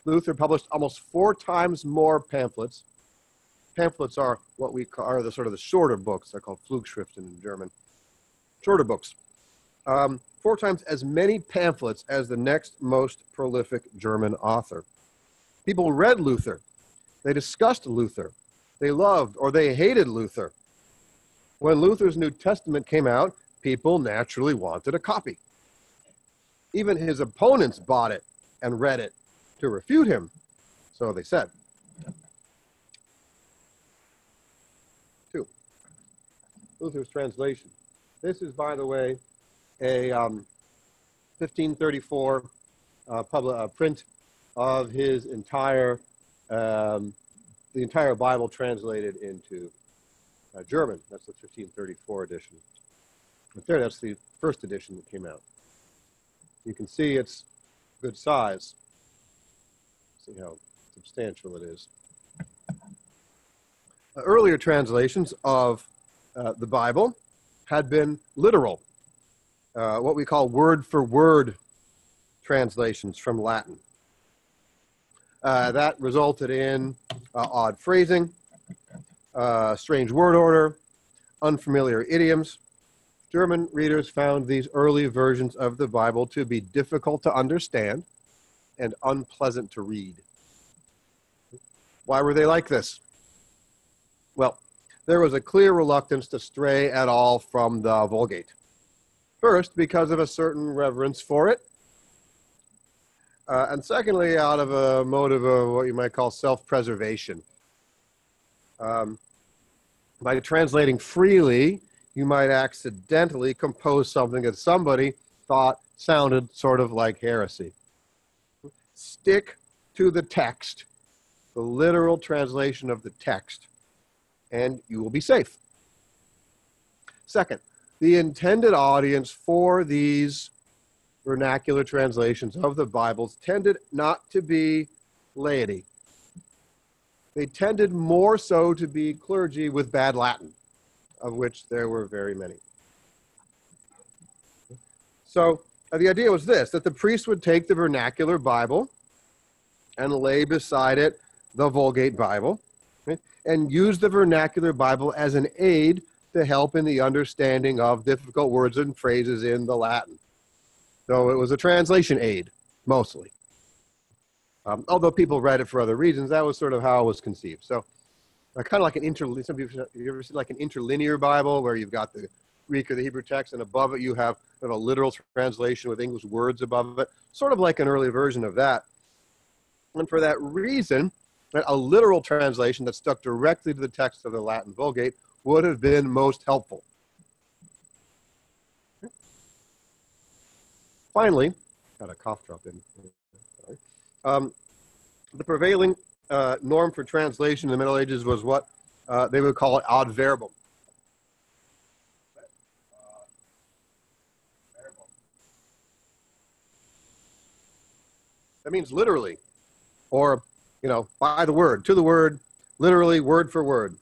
Luther published almost four times more pamphlets. Pamphlets are what we call are the sort of the shorter books. They're called Flugschriften in German. Shorter books. Um, four times as many pamphlets as the next most prolific German author. People read Luther. They discussed Luther. They loved or they hated Luther. When Luther's New Testament came out, people naturally wanted a copy. Even his opponents bought it and read it to refute him. So they said. Two, Luther's translation. This is, by the way, a um, 1534 uh, public, uh, print of his entire, um, the entire Bible translated into uh, German. That's the 1534 edition. But there, that's the first edition that came out. You can see it's good size. See how substantial it is. Uh, earlier translations of uh, the Bible had been literal, uh, what we call word for word translations from Latin. Uh, that resulted in uh, odd phrasing, uh, strange word order, unfamiliar idioms, German readers found these early versions of the Bible to be difficult to understand and unpleasant to read. Why were they like this? Well, there was a clear reluctance to stray at all from the Vulgate. First, because of a certain reverence for it. Uh, and secondly, out of a motive of what you might call self preservation. Um, by translating freely, you might accidentally compose something that somebody thought sounded sort of like heresy. Stick to the text, the literal translation of the text, and you will be safe. Second, the intended audience for these vernacular translations of the Bibles tended not to be laity. They tended more so to be clergy with bad Latin, of which there were very many. So uh, the idea was this that the priest would take the vernacular Bible and lay beside it the Vulgate Bible okay, and use the vernacular Bible as an aid to help in the understanding of difficult words and phrases in the Latin. So it was a translation aid, mostly. Um, although people read it for other reasons, that was sort of how it was conceived. So, kind of like an inter. Some people, you ever see like an interlinear Bible where you've got the Greek or the Hebrew text, and above it you have kind of a literal translation with English words above it, sort of like an early version of that. And for that reason, a literal translation that stuck directly to the text of the Latin Vulgate would have been most helpful. Finally, got a cough drop in. Um, the prevailing uh, norm for translation in the Middle Ages was what uh, they would call it ad verbum. That means literally, or, you know, by the word, to the word, literally, word for word.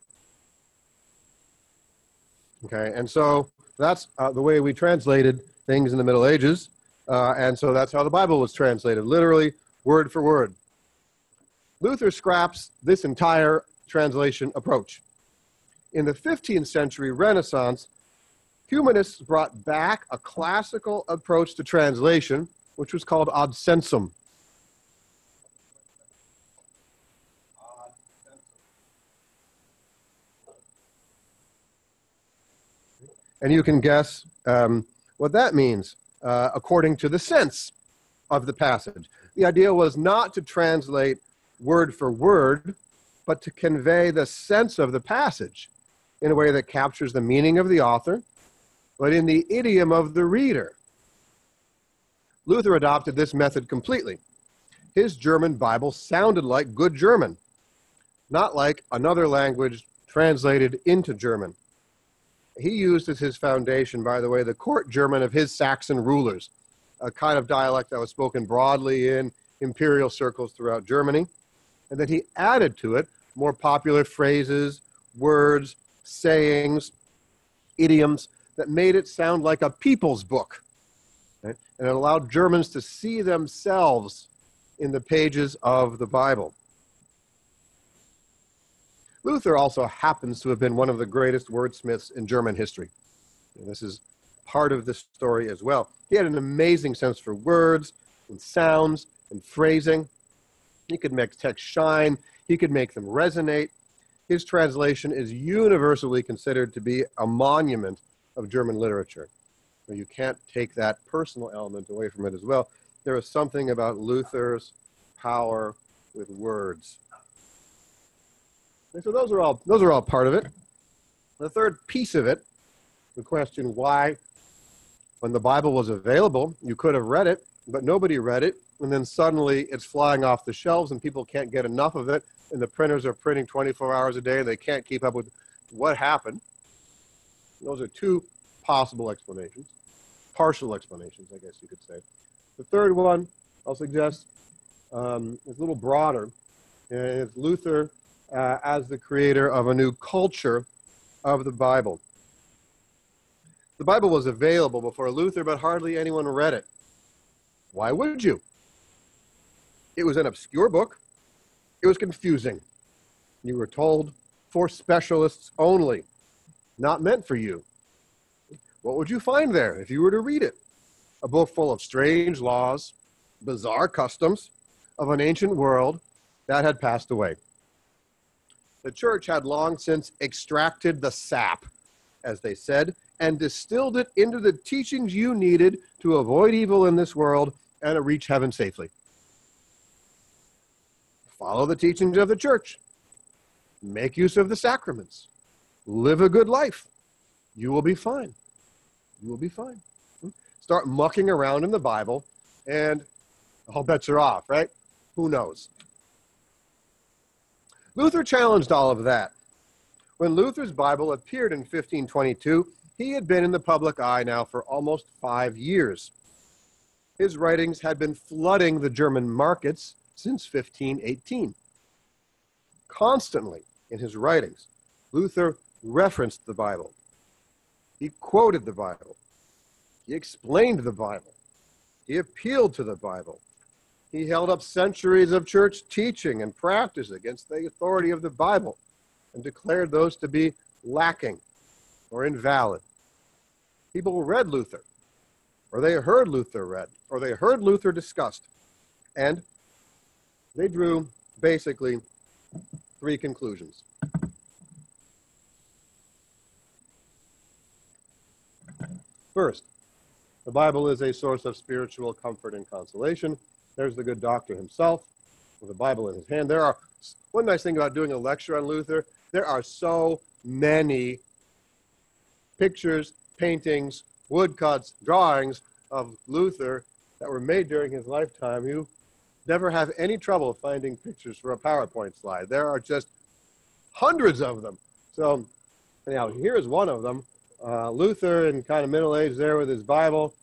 Okay, and so that's uh, the way we translated things in the Middle Ages. Uh, and so that's how the Bible was translated, literally, word for word. Luther scraps this entire translation approach. In the 15th century Renaissance, humanists brought back a classical approach to translation, which was called ad sensum. And you can guess um, what that means uh, according to the sense of the passage. The idea was not to translate word for word, but to convey the sense of the passage in a way that captures the meaning of the author, but in the idiom of the reader. Luther adopted this method completely. His German Bible sounded like good German, not like another language translated into German. He used as his foundation, by the way, the court German of his Saxon rulers, a kind of dialect that was spoken broadly in imperial circles throughout Germany. And then he added to it more popular phrases, words, sayings, idioms that made it sound like a people's book. Right? And it allowed Germans to see themselves in the pages of the Bible. Luther also happens to have been one of the greatest wordsmiths in German history. And this is part of the story as well. He had an amazing sense for words and sounds and phrasing. He could make text shine, he could make them resonate. His translation is universally considered to be a monument of German literature. You can't take that personal element away from it as well. There is something about Luther's power with words and so those are all those are all part of it. The third piece of it, the question why, when the Bible was available, you could have read it, but nobody read it, and then suddenly it's flying off the shelves and people can't get enough of it, and the printers are printing 24 hours a day and they can't keep up with what happened. Those are two possible explanations, partial explanations, I guess you could say. The third one, I'll suggest, um, is a little broader, and it's Luther uh, as the creator of a new culture of the Bible. The Bible was available before Luther, but hardly anyone read it. Why would you? It was an obscure book. It was confusing. You were told for specialists only, not meant for you. What would you find there if you were to read it? A book full of strange laws, bizarre customs of an ancient world that had passed away the church had long since extracted the sap, as they said, and distilled it into the teachings you needed to avoid evil in this world and to reach heaven safely. Follow the teachings of the church, make use of the sacraments, live a good life. You will be fine. You will be fine. Hmm? Start mucking around in the Bible, and all bets are off, right? Who knows? Luther challenged all of that. When Luther's Bible appeared in 1522, he had been in the public eye now for almost five years. His writings had been flooding the German markets since 1518. Constantly in his writings, Luther referenced the Bible. He quoted the Bible. He explained the Bible. He appealed to the Bible. He held up centuries of church teaching and practice against the authority of the Bible and declared those to be lacking or invalid. People read Luther, or they heard Luther read, or they heard Luther discussed, and they drew basically three conclusions. First, the Bible is a source of spiritual comfort and consolation. There's the good doctor himself with the Bible in his hand. There are one nice thing about doing a lecture on Luther, there are so many pictures, paintings, woodcuts, drawings of Luther that were made during his lifetime. You never have any trouble finding pictures for a PowerPoint slide. There are just hundreds of them. So, anyhow, here's one of them. Uh, Luther in kind of middle age there with his Bible.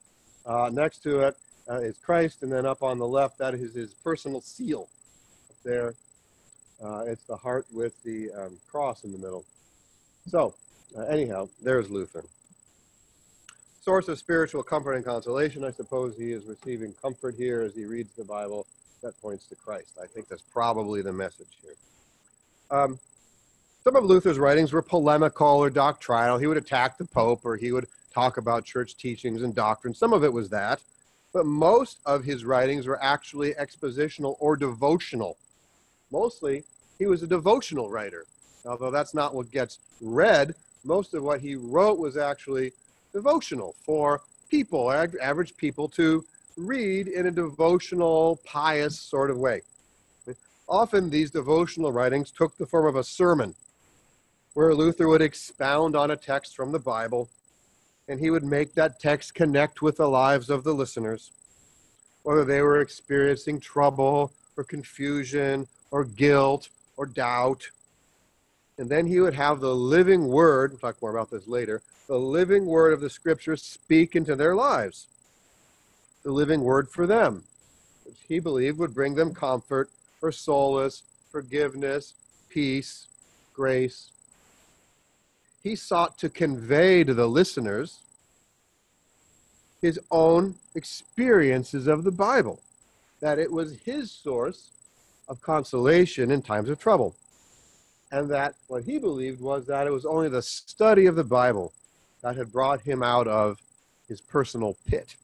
Uh, next to it uh, is Christ, and then up on the left, that is his personal seal. Up there, uh, it's the heart with the um, cross in the middle. So, uh, anyhow, there's Luther. Source of spiritual comfort and consolation. I suppose he is receiving comfort here as he reads the Bible that points to Christ. I think that's probably the message here. Um, some of Luther's writings were polemical or doctrinal. He would attack the Pope or he would talk about church teachings and doctrine. Some of it was that. But most of his writings were actually expositional or devotional. Mostly, he was a devotional writer. Although that's not what gets read, most of what he wrote was actually devotional for people, average people, to read in a devotional, pious sort of way. Often these devotional writings took the form of a sermon, where Luther would expound on a text from the Bible, and he would make that text connect with the lives of the listeners, whether they were experiencing trouble or confusion or guilt or doubt. And then he would have the living word, we'll talk more about this later, the living word of the scriptures speak into their lives the living word for them, which he believed would bring them comfort, for solace, forgiveness, peace, grace. He sought to convey to the listeners his own experiences of the Bible, that it was his source of consolation in times of trouble. And that what he believed was that it was only the study of the Bible that had brought him out of his personal pit.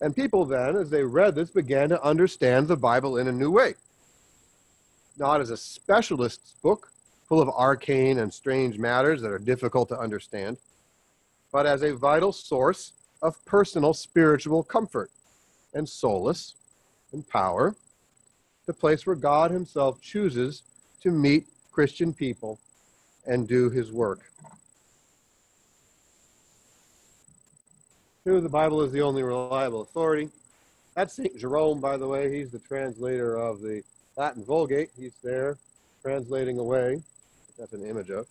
And people then, as they read this, began to understand the Bible in a new way. Not as a specialist's book full of arcane and strange matters that are difficult to understand, but as a vital source of personal spiritual comfort and solace and power, the place where God Himself chooses to meet Christian people and do His work. Here, the Bible is the only reliable authority. That's St. Jerome, by the way. He's the translator of the Latin Vulgate. He's there translating away. That's an image of.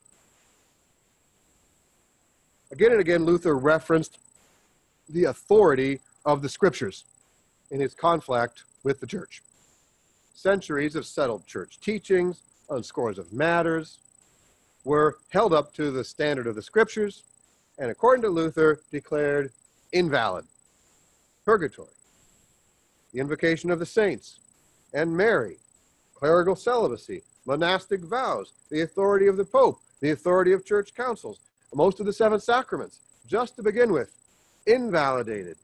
Again and again, Luther referenced the authority of the scriptures in his conflict with the church. Centuries of settled church teachings on scores of matters were held up to the standard of the scriptures and, according to Luther, declared invalid. Purgatory, the invocation of the saints and Mary, clerical celibacy, monastic vows, the authority of the Pope, the authority of church councils, most of the seven sacraments, just to begin with, invalidated.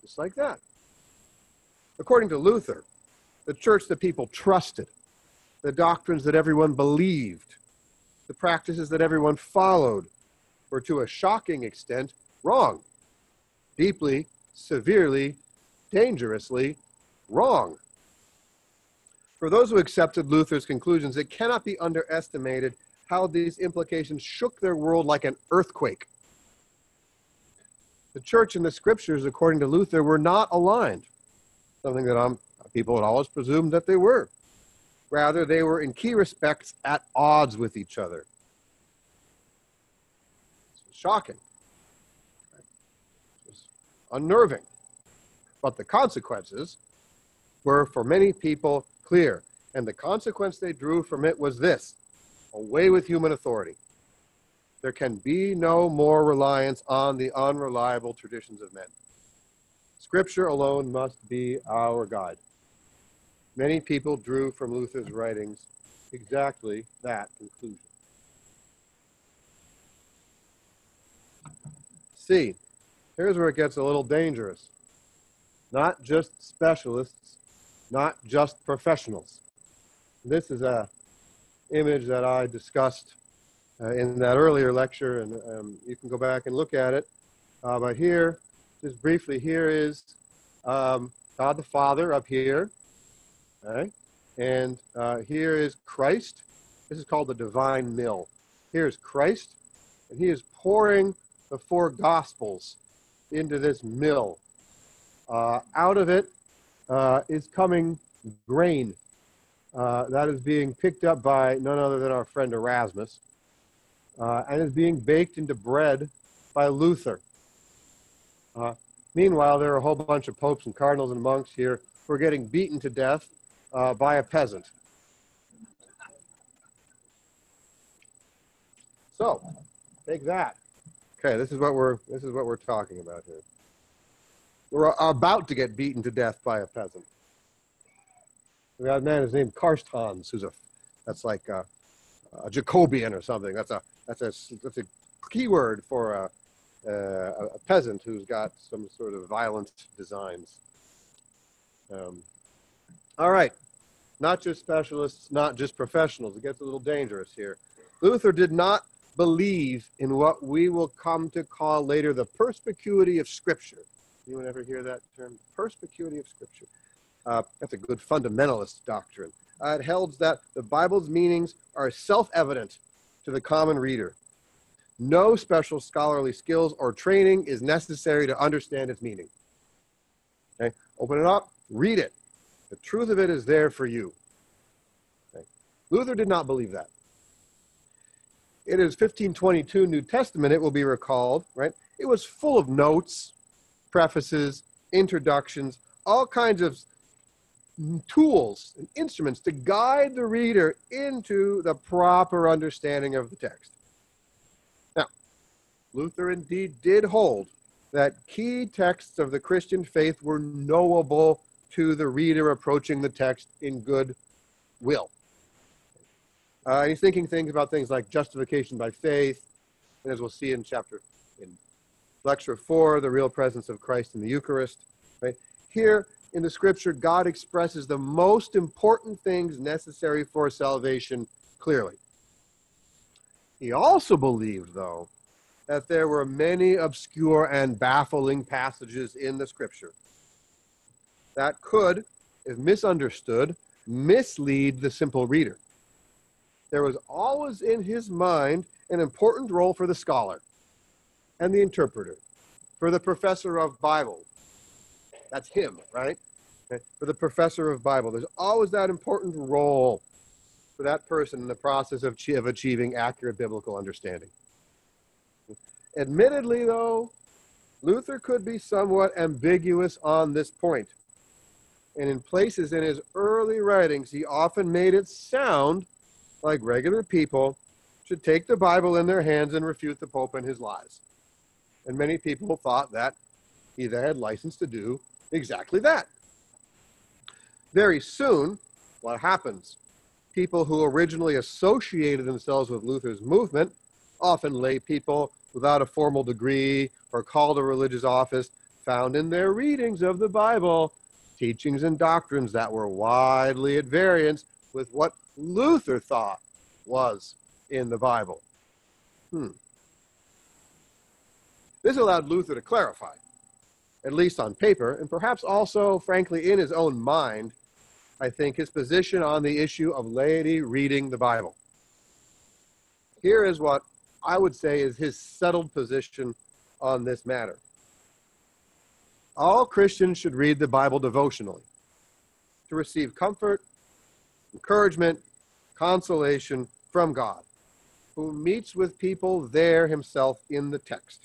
Just like that. According to Luther, the church that people trusted, the doctrines that everyone believed, the practices that everyone followed, were to a shocking extent wrong. Deeply, severely, dangerously wrong. For those who accepted Luther's conclusions, it cannot be underestimated how these implications shook their world like an earthquake. The church and the scriptures, according to Luther, were not aligned, something that I'm, people had always presumed that they were. Rather, they were in key respects at odds with each other. Was shocking. Unnerving. But the consequences were, for many people, clear. And the consequence they drew from it was this away with human authority. There can be no more reliance on the unreliable traditions of men. Scripture alone must be our guide. Many people drew from Luther's writings exactly that conclusion. See, here's where it gets a little dangerous. Not just specialists, not just professionals. This is a image that I discussed uh, in that earlier lecture, and um, you can go back and look at it. Uh, but here, just briefly, here is um, God the Father up here, Okay? And uh, here is Christ. This is called the divine mill. Here's Christ, and he is pouring the four gospels into this mill. Uh, out of it uh, is coming grain uh, that is being picked up by none other than our friend Erasmus uh, and is being baked into bread by Luther. Uh, meanwhile, there are a whole bunch of popes and cardinals and monks here who are getting beaten to death by a peasant. So, take that. Okay, this is what we're this is what we're talking about here. We're about to get beaten to death by a peasant. We got a man, his name Karst who's a that's like a, a Jacobian or something. That's a that's a that's a keyword for a, a, a peasant who's got some sort of violent designs. Um, all right, not just specialists, not just professionals. It gets a little dangerous here. Luther did not believe in what we will come to call later the perspicuity of Scripture. Anyone ever hear that term? Perspicuity of Scripture. Uh, that's a good fundamentalist doctrine. Uh, it held that the Bible's meanings are self evident to the common reader. No special scholarly skills or training is necessary to understand its meaning. Okay, open it up, read it. The truth of it is there for you. Okay. Luther did not believe that. In his 1522 New Testament, it will be recalled, right? It was full of notes, prefaces, introductions, all kinds of tools and instruments to guide the reader into the proper understanding of the text. Now, Luther indeed did hold that key texts of the Christian faith were knowable to the reader approaching the text in good will. Uh, he's thinking things about things like justification by faith, and as we'll see in chapter in lecture four, the real presence of Christ in the Eucharist. Right here in the Scripture, God expresses the most important things necessary for salvation clearly. He also believed, though, that there were many obscure and baffling passages in the Scripture that could, if misunderstood, mislead the simple reader. There was always in his mind an important role for the scholar and the interpreter, for the professor of Bible. That's him, right? For the professor of Bible. There's always that important role for that person in the process of, of achieving accurate biblical understanding. Admittedly, though, Luther could be somewhat ambiguous on this point and in places in his early writings, he often made it sound like regular people should take the Bible in their hands and refute the Pope and his lies. And many people thought that he had license to do exactly that. Very soon, what happens? People who originally associated themselves with Luther's movement, often lay people without a formal degree or called a religious office, found in their readings of the Bible teachings and doctrines that were widely at variance with what Luther thought was in the Bible. Hmm. This allowed Luther to clarify, at least on paper, and perhaps also, frankly, in his own mind, I think, his position on the issue of laity reading the Bible. Here is what I would say is his settled position on this matter. All Christians should read the Bible devotionally to receive comfort, encouragement, consolation from God, who meets with people there himself in the text.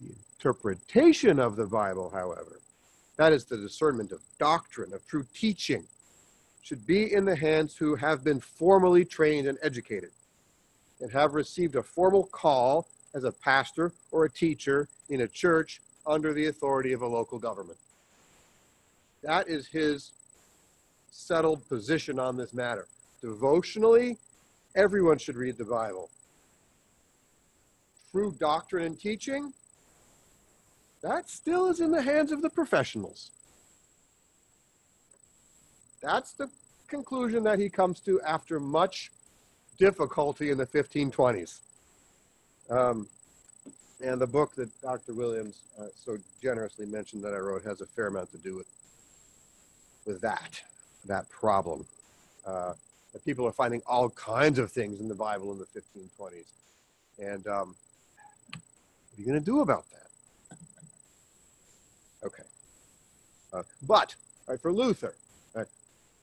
The interpretation of the Bible, however, that is the discernment of doctrine, of true teaching, should be in the hands who have been formally trained and educated and have received a formal call as a pastor or a teacher in a church under the authority of a local government. That is his settled position on this matter. Devotionally, everyone should read the Bible. True doctrine and teaching, that still is in the hands of the professionals. That's the conclusion that he comes to after much difficulty in the 1520s. Um, and the book that Dr. Williams uh, so generously mentioned that I wrote has a fair amount to do with with that that problem. Uh, that people are finding all kinds of things in the Bible in the 1520s, and um, what are you going to do about that? Okay, uh, but right, for Luther, right,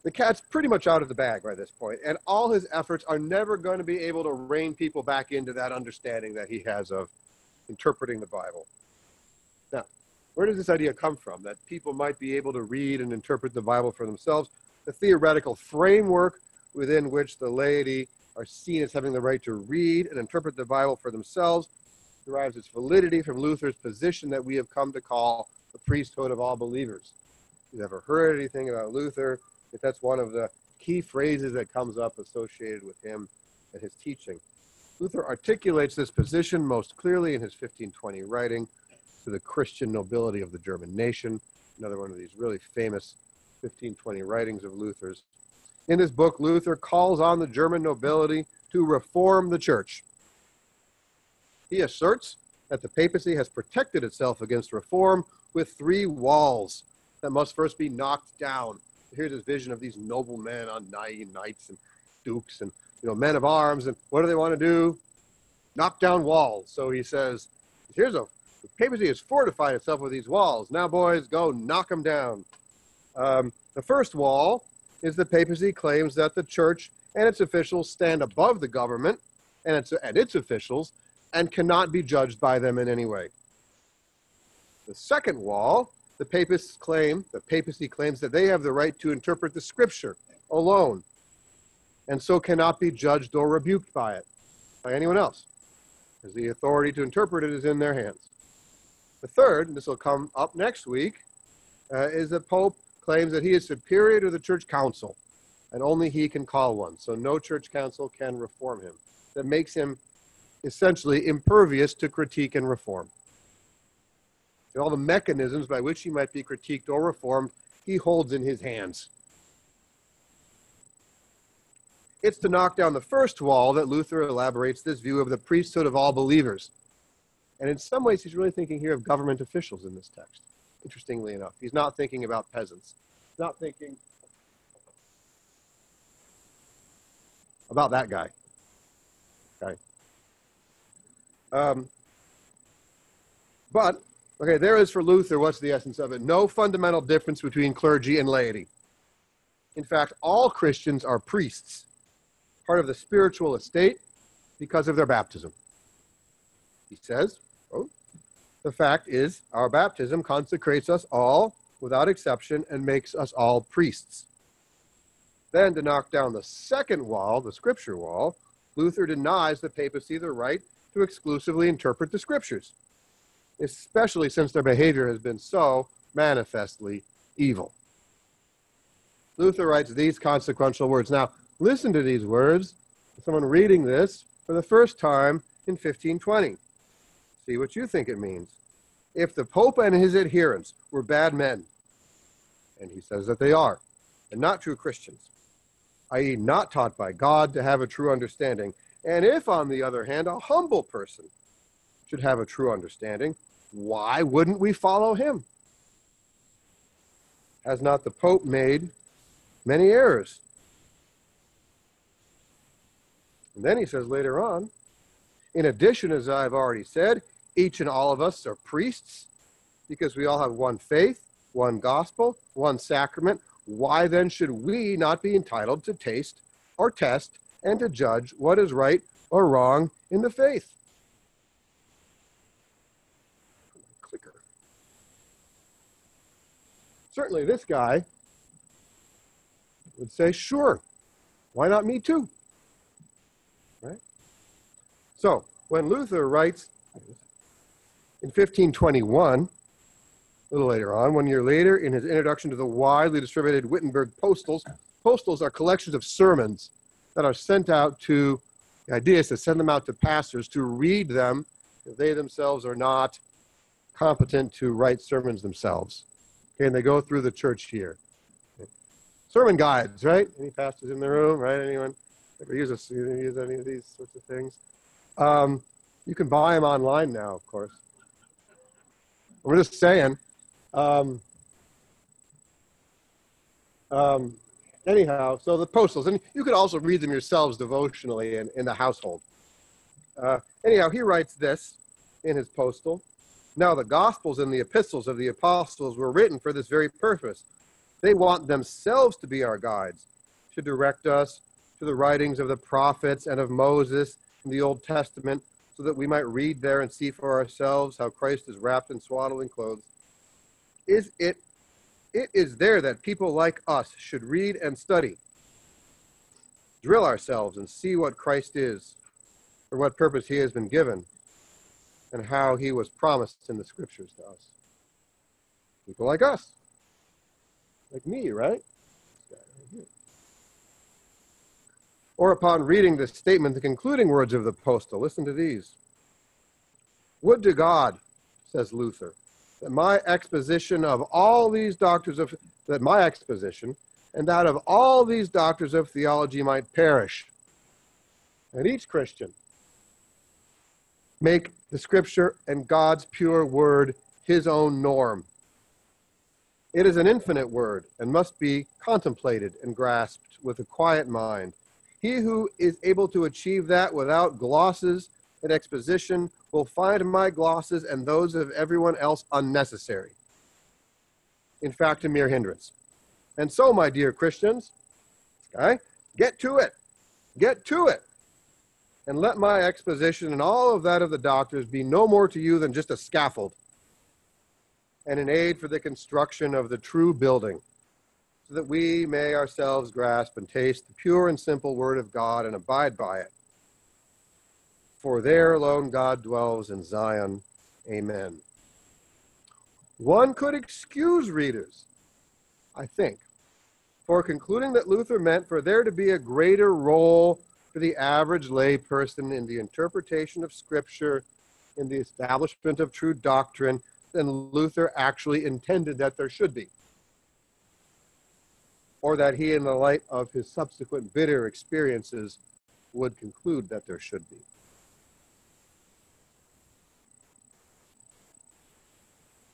the cat's pretty much out of the bag by this point, and all his efforts are never going to be able to rein people back into that understanding that he has of interpreting the Bible. Now, where does this idea come from? That people might be able to read and interpret the Bible for themselves? The theoretical framework within which the laity are seen as having the right to read and interpret the Bible for themselves derives its validity from Luther's position that we have come to call the priesthood of all believers. You've ever heard anything about Luther, if that's one of the key phrases that comes up associated with him and his teaching. Luther articulates this position most clearly in his 1520 writing to the Christian nobility of the German nation, another one of these really famous 1520 writings of Luther's. In this book, Luther calls on the German nobility to reform the church. He asserts that the papacy has protected itself against reform with three walls that must first be knocked down. Here's his vision of these noble men on knights and dukes and you know, men of arms, and what do they want to do? Knock down walls. So he says, here's a the papacy has fortified itself with these walls. Now, boys, go knock them down. Um, the first wall is the papacy claims that the church and its officials stand above the government and its, and its officials and cannot be judged by them in any way. The second wall, the papists claim, the papacy claims that they have the right to interpret the scripture alone and so cannot be judged or rebuked by it, by anyone else, as the authority to interpret it is in their hands. The third, and this will come up next week, uh, is that Pope claims that he is superior to the church council, and only he can call one. So no church council can reform him. That makes him essentially impervious to critique and reform. And all the mechanisms by which he might be critiqued or reformed, he holds in his hands. It's to knock down the first wall that Luther elaborates this view of the priesthood of all believers. And in some ways, he's really thinking here of government officials in this text, interestingly enough. He's not thinking about peasants, he's not thinking about that guy. Okay. Um, but, okay, there is for Luther, what's the essence of it? No fundamental difference between clergy and laity. In fact, all Christians are priests part of the spiritual estate because of their baptism. He says, oh, the fact is, our baptism consecrates us all without exception and makes us all priests. Then, to knock down the second wall, the scripture wall, Luther denies the papacy the right to exclusively interpret the scriptures, especially since their behavior has been so manifestly evil. Luther writes these consequential words. Now, Listen to these words. Someone reading this for the first time in 1520. See what you think it means. If the Pope and his adherents were bad men, and he says that they are, and not true Christians, i.e., not taught by God to have a true understanding, and if, on the other hand, a humble person should have a true understanding, why wouldn't we follow him? Has not the Pope made many errors? And then he says later on, in addition, as I've already said, each and all of us are priests because we all have one faith, one gospel, one sacrament. Why then should we not be entitled to taste or test and to judge what is right or wrong in the faith? Clicker. Certainly, this guy would say, sure, why not me too? Right? So, when Luther writes in 1521, a little later on, one year later, in his introduction to the widely distributed Wittenberg postils, postils are collections of sermons that are sent out to, the idea is to send them out to pastors to read them if they themselves are not competent to write sermons themselves. Okay, and they go through the church here. Sermon guides, right? Any pastors in the room, right? Anyone ever use, a, use any of these sorts of things? Um, you can buy them online now, of course. We're just saying. Um, um, anyhow, so the postils, and you could also read them yourselves devotionally in, in the household. Uh, anyhow, he writes this in his postil. Now, the Gospels and the epistles of the apostles were written for this very purpose. They want themselves to be our guides, to direct us to the writings of the prophets and of Moses in the Old Testament, so that we might read there and see for ourselves how Christ is wrapped in swaddling clothes. Is it it is there that people like us should read and study, drill ourselves and see what Christ is, for what purpose he has been given, and how he was promised in the scriptures to us. People like us, like me, right? Or upon reading the statement, the concluding words of the postil. Listen to these. Would to God, says Luther, that my exposition of all these doctors of that my exposition and that of all these doctors of theology might perish. And each Christian make the scripture and God's pure word his own norm. It is an infinite word and must be contemplated and grasped with a quiet mind he who is able to achieve that without glosses and exposition will find my glosses and those of everyone else unnecessary. In fact, a mere hindrance. And so, my dear Christians, okay, get to it. Get to it. And let my exposition and all of that of the doctors be no more to you than just a scaffold and an aid for the construction of the true building so that we may ourselves grasp and taste the pure and simple word of God and abide by it. For there alone God dwells in Zion. Amen. One could excuse readers, I think, for concluding that Luther meant for there to be a greater role for the average lay person in the interpretation of Scripture, in the establishment of true doctrine, than Luther actually intended that there should be or that he, in the light of his subsequent bitter experiences, would conclude that there should be.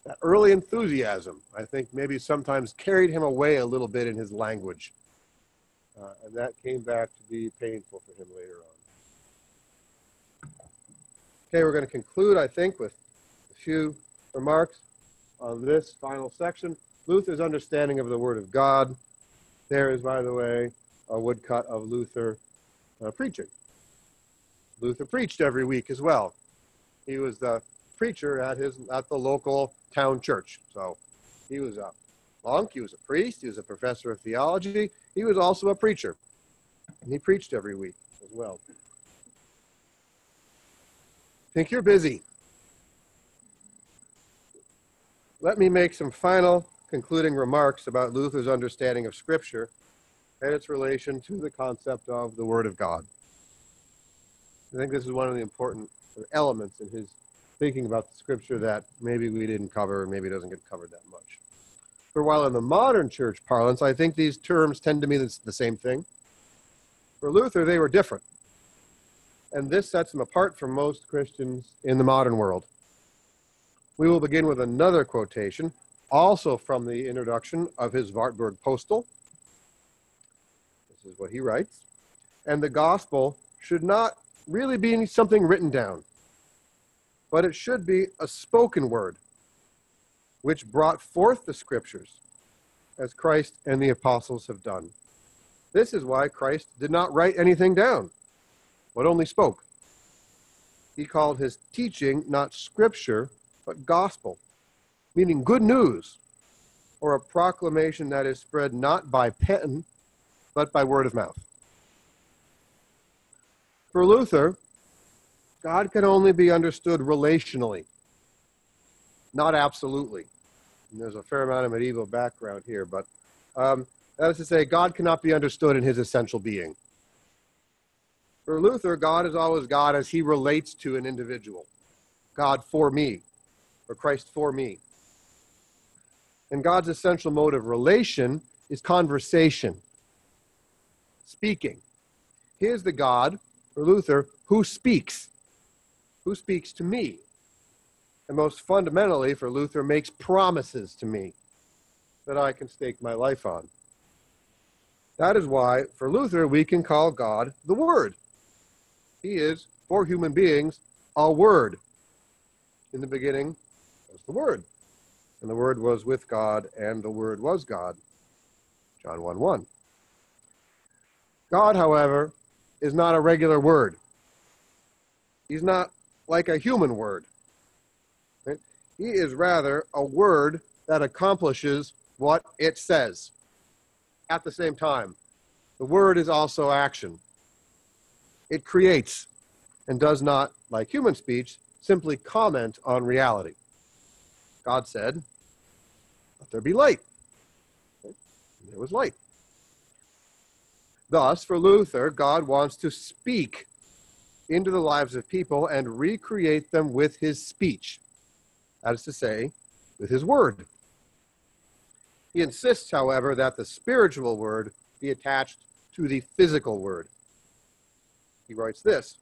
That early enthusiasm, I think, maybe sometimes carried him away a little bit in his language. Uh, and that came back to be painful for him later on. Okay, we're going to conclude, I think, with a few remarks on this final section. Luther's understanding of the Word of God there is, by the way, a woodcut of Luther uh, preaching. Luther preached every week as well. He was the preacher at his at the local town church. So he was a monk, he was a priest, he was a professor of theology, he was also a preacher. And he preached every week as well. Think you're busy. Let me make some final concluding remarks about Luther's understanding of Scripture and its relation to the concept of the Word of God. I think this is one of the important elements in his thinking about the Scripture that maybe we didn't cover, maybe doesn't get covered that much. For while in the modern church parlance, I think these terms tend to mean the same thing. For Luther, they were different. And this sets him apart from most Christians in the modern world. We will begin with another quotation also from the introduction of his Wartburg Postil. This is what he writes. And the gospel should not really be something written down, but it should be a spoken word which brought forth the scriptures as Christ and the apostles have done. This is why Christ did not write anything down, but only spoke. He called his teaching not scripture, but gospel, meaning good news, or a proclamation that is spread not by pen, but by word of mouth. For Luther, God can only be understood relationally, not absolutely. And there's a fair amount of medieval background here, but um, that is to say, God cannot be understood in his essential being. For Luther, God is always God as he relates to an individual. God for me, or Christ for me. And God's essential mode of relation is conversation, speaking. Here's the God, for Luther, who speaks. Who speaks to me? And most fundamentally, for Luther, makes promises to me that I can stake my life on. That is why, for Luther, we can call God the Word. He is, for human beings, a Word. In the beginning was the Word. And the Word was with God, and the Word was God. John 1 1. God, however, is not a regular word. He's not like a human word. He is rather a word that accomplishes what it says at the same time. The word is also action. It creates and does not, like human speech, simply comment on reality. God said, Let there be light. There was light. Thus, for Luther, God wants to speak into the lives of people and recreate them with his speech. That is to say, with his word. He insists, however, that the spiritual word be attached to the physical word. He writes this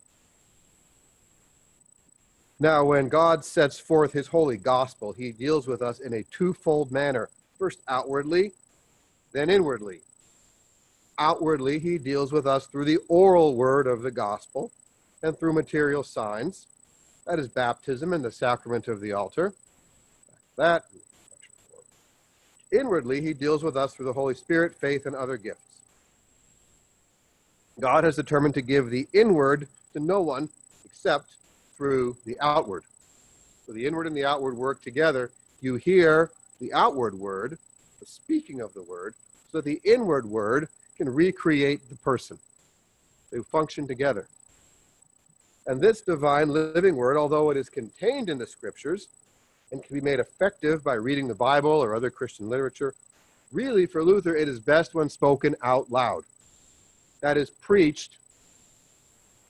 Now, when God sets forth his holy gospel, he deals with us in a twofold manner first outwardly, then inwardly. Outwardly, he deals with us through the oral word of the gospel and through material signs that is baptism and the sacrament of the altar. That. Inwardly, he deals with us through the Holy Spirit, faith, and other gifts. God has determined to give the inward to no one except through the outward. So the inward and the outward work together. You hear the outward word, the speaking of the word, so the inward word can recreate the person. They function together. And this divine living word, although it is contained in the scriptures and can be made effective by reading the Bible or other Christian literature, really for Luther, it is best when spoken out loud. That is, preached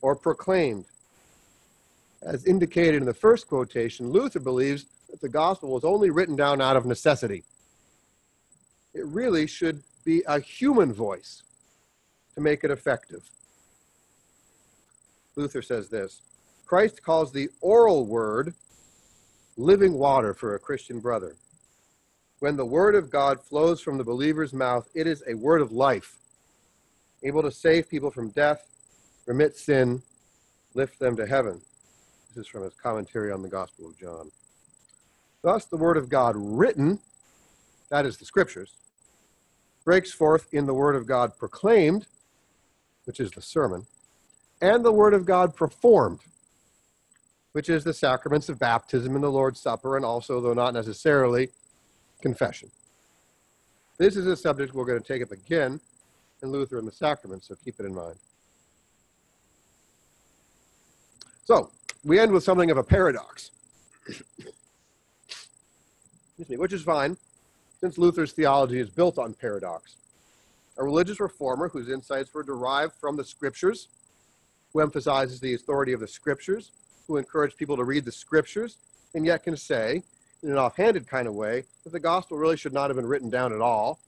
or proclaimed. As indicated in the first quotation, Luther believes that the gospel was only written down out of necessity. It really should be a human voice to make it effective. Luther says this Christ calls the oral word living water for a Christian brother. When the word of God flows from the believer's mouth, it is a word of life, able to save people from death, remit sin, lift them to heaven. This is from his commentary on the Gospel of John. Thus, the word of God written, that is the scriptures, breaks forth in the word of God proclaimed, which is the sermon, and the word of God performed, which is the sacraments of baptism and the Lord's Supper, and also, though not necessarily, confession. This is a subject we're going to take up again in Luther and the Sacraments, so keep it in mind. So, we end with something of a paradox, which is fine, since Luther's theology is built on paradox. A religious reformer whose insights were derived from the scriptures who emphasizes the authority of the scriptures, who encourages people to read the scriptures, and yet can say, in an offhanded kind of way, that the gospel really should not have been written down at all.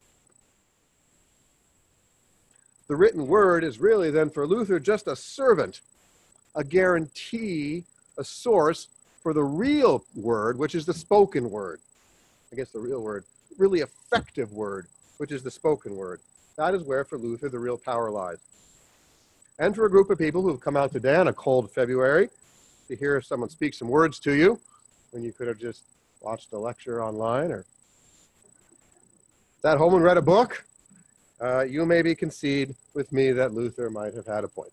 The written word is really then for Luther just a servant, a guarantee, a source for the real word, which is the spoken word. I guess the real word, really effective word, which is the spoken word. That is where, for Luther, the real power lies. And for a group of people who've come out today on a cold February to hear someone speak some words to you when you could have just watched a lecture online or sat home and read a book, uh, you maybe concede with me that Luther might have had a point.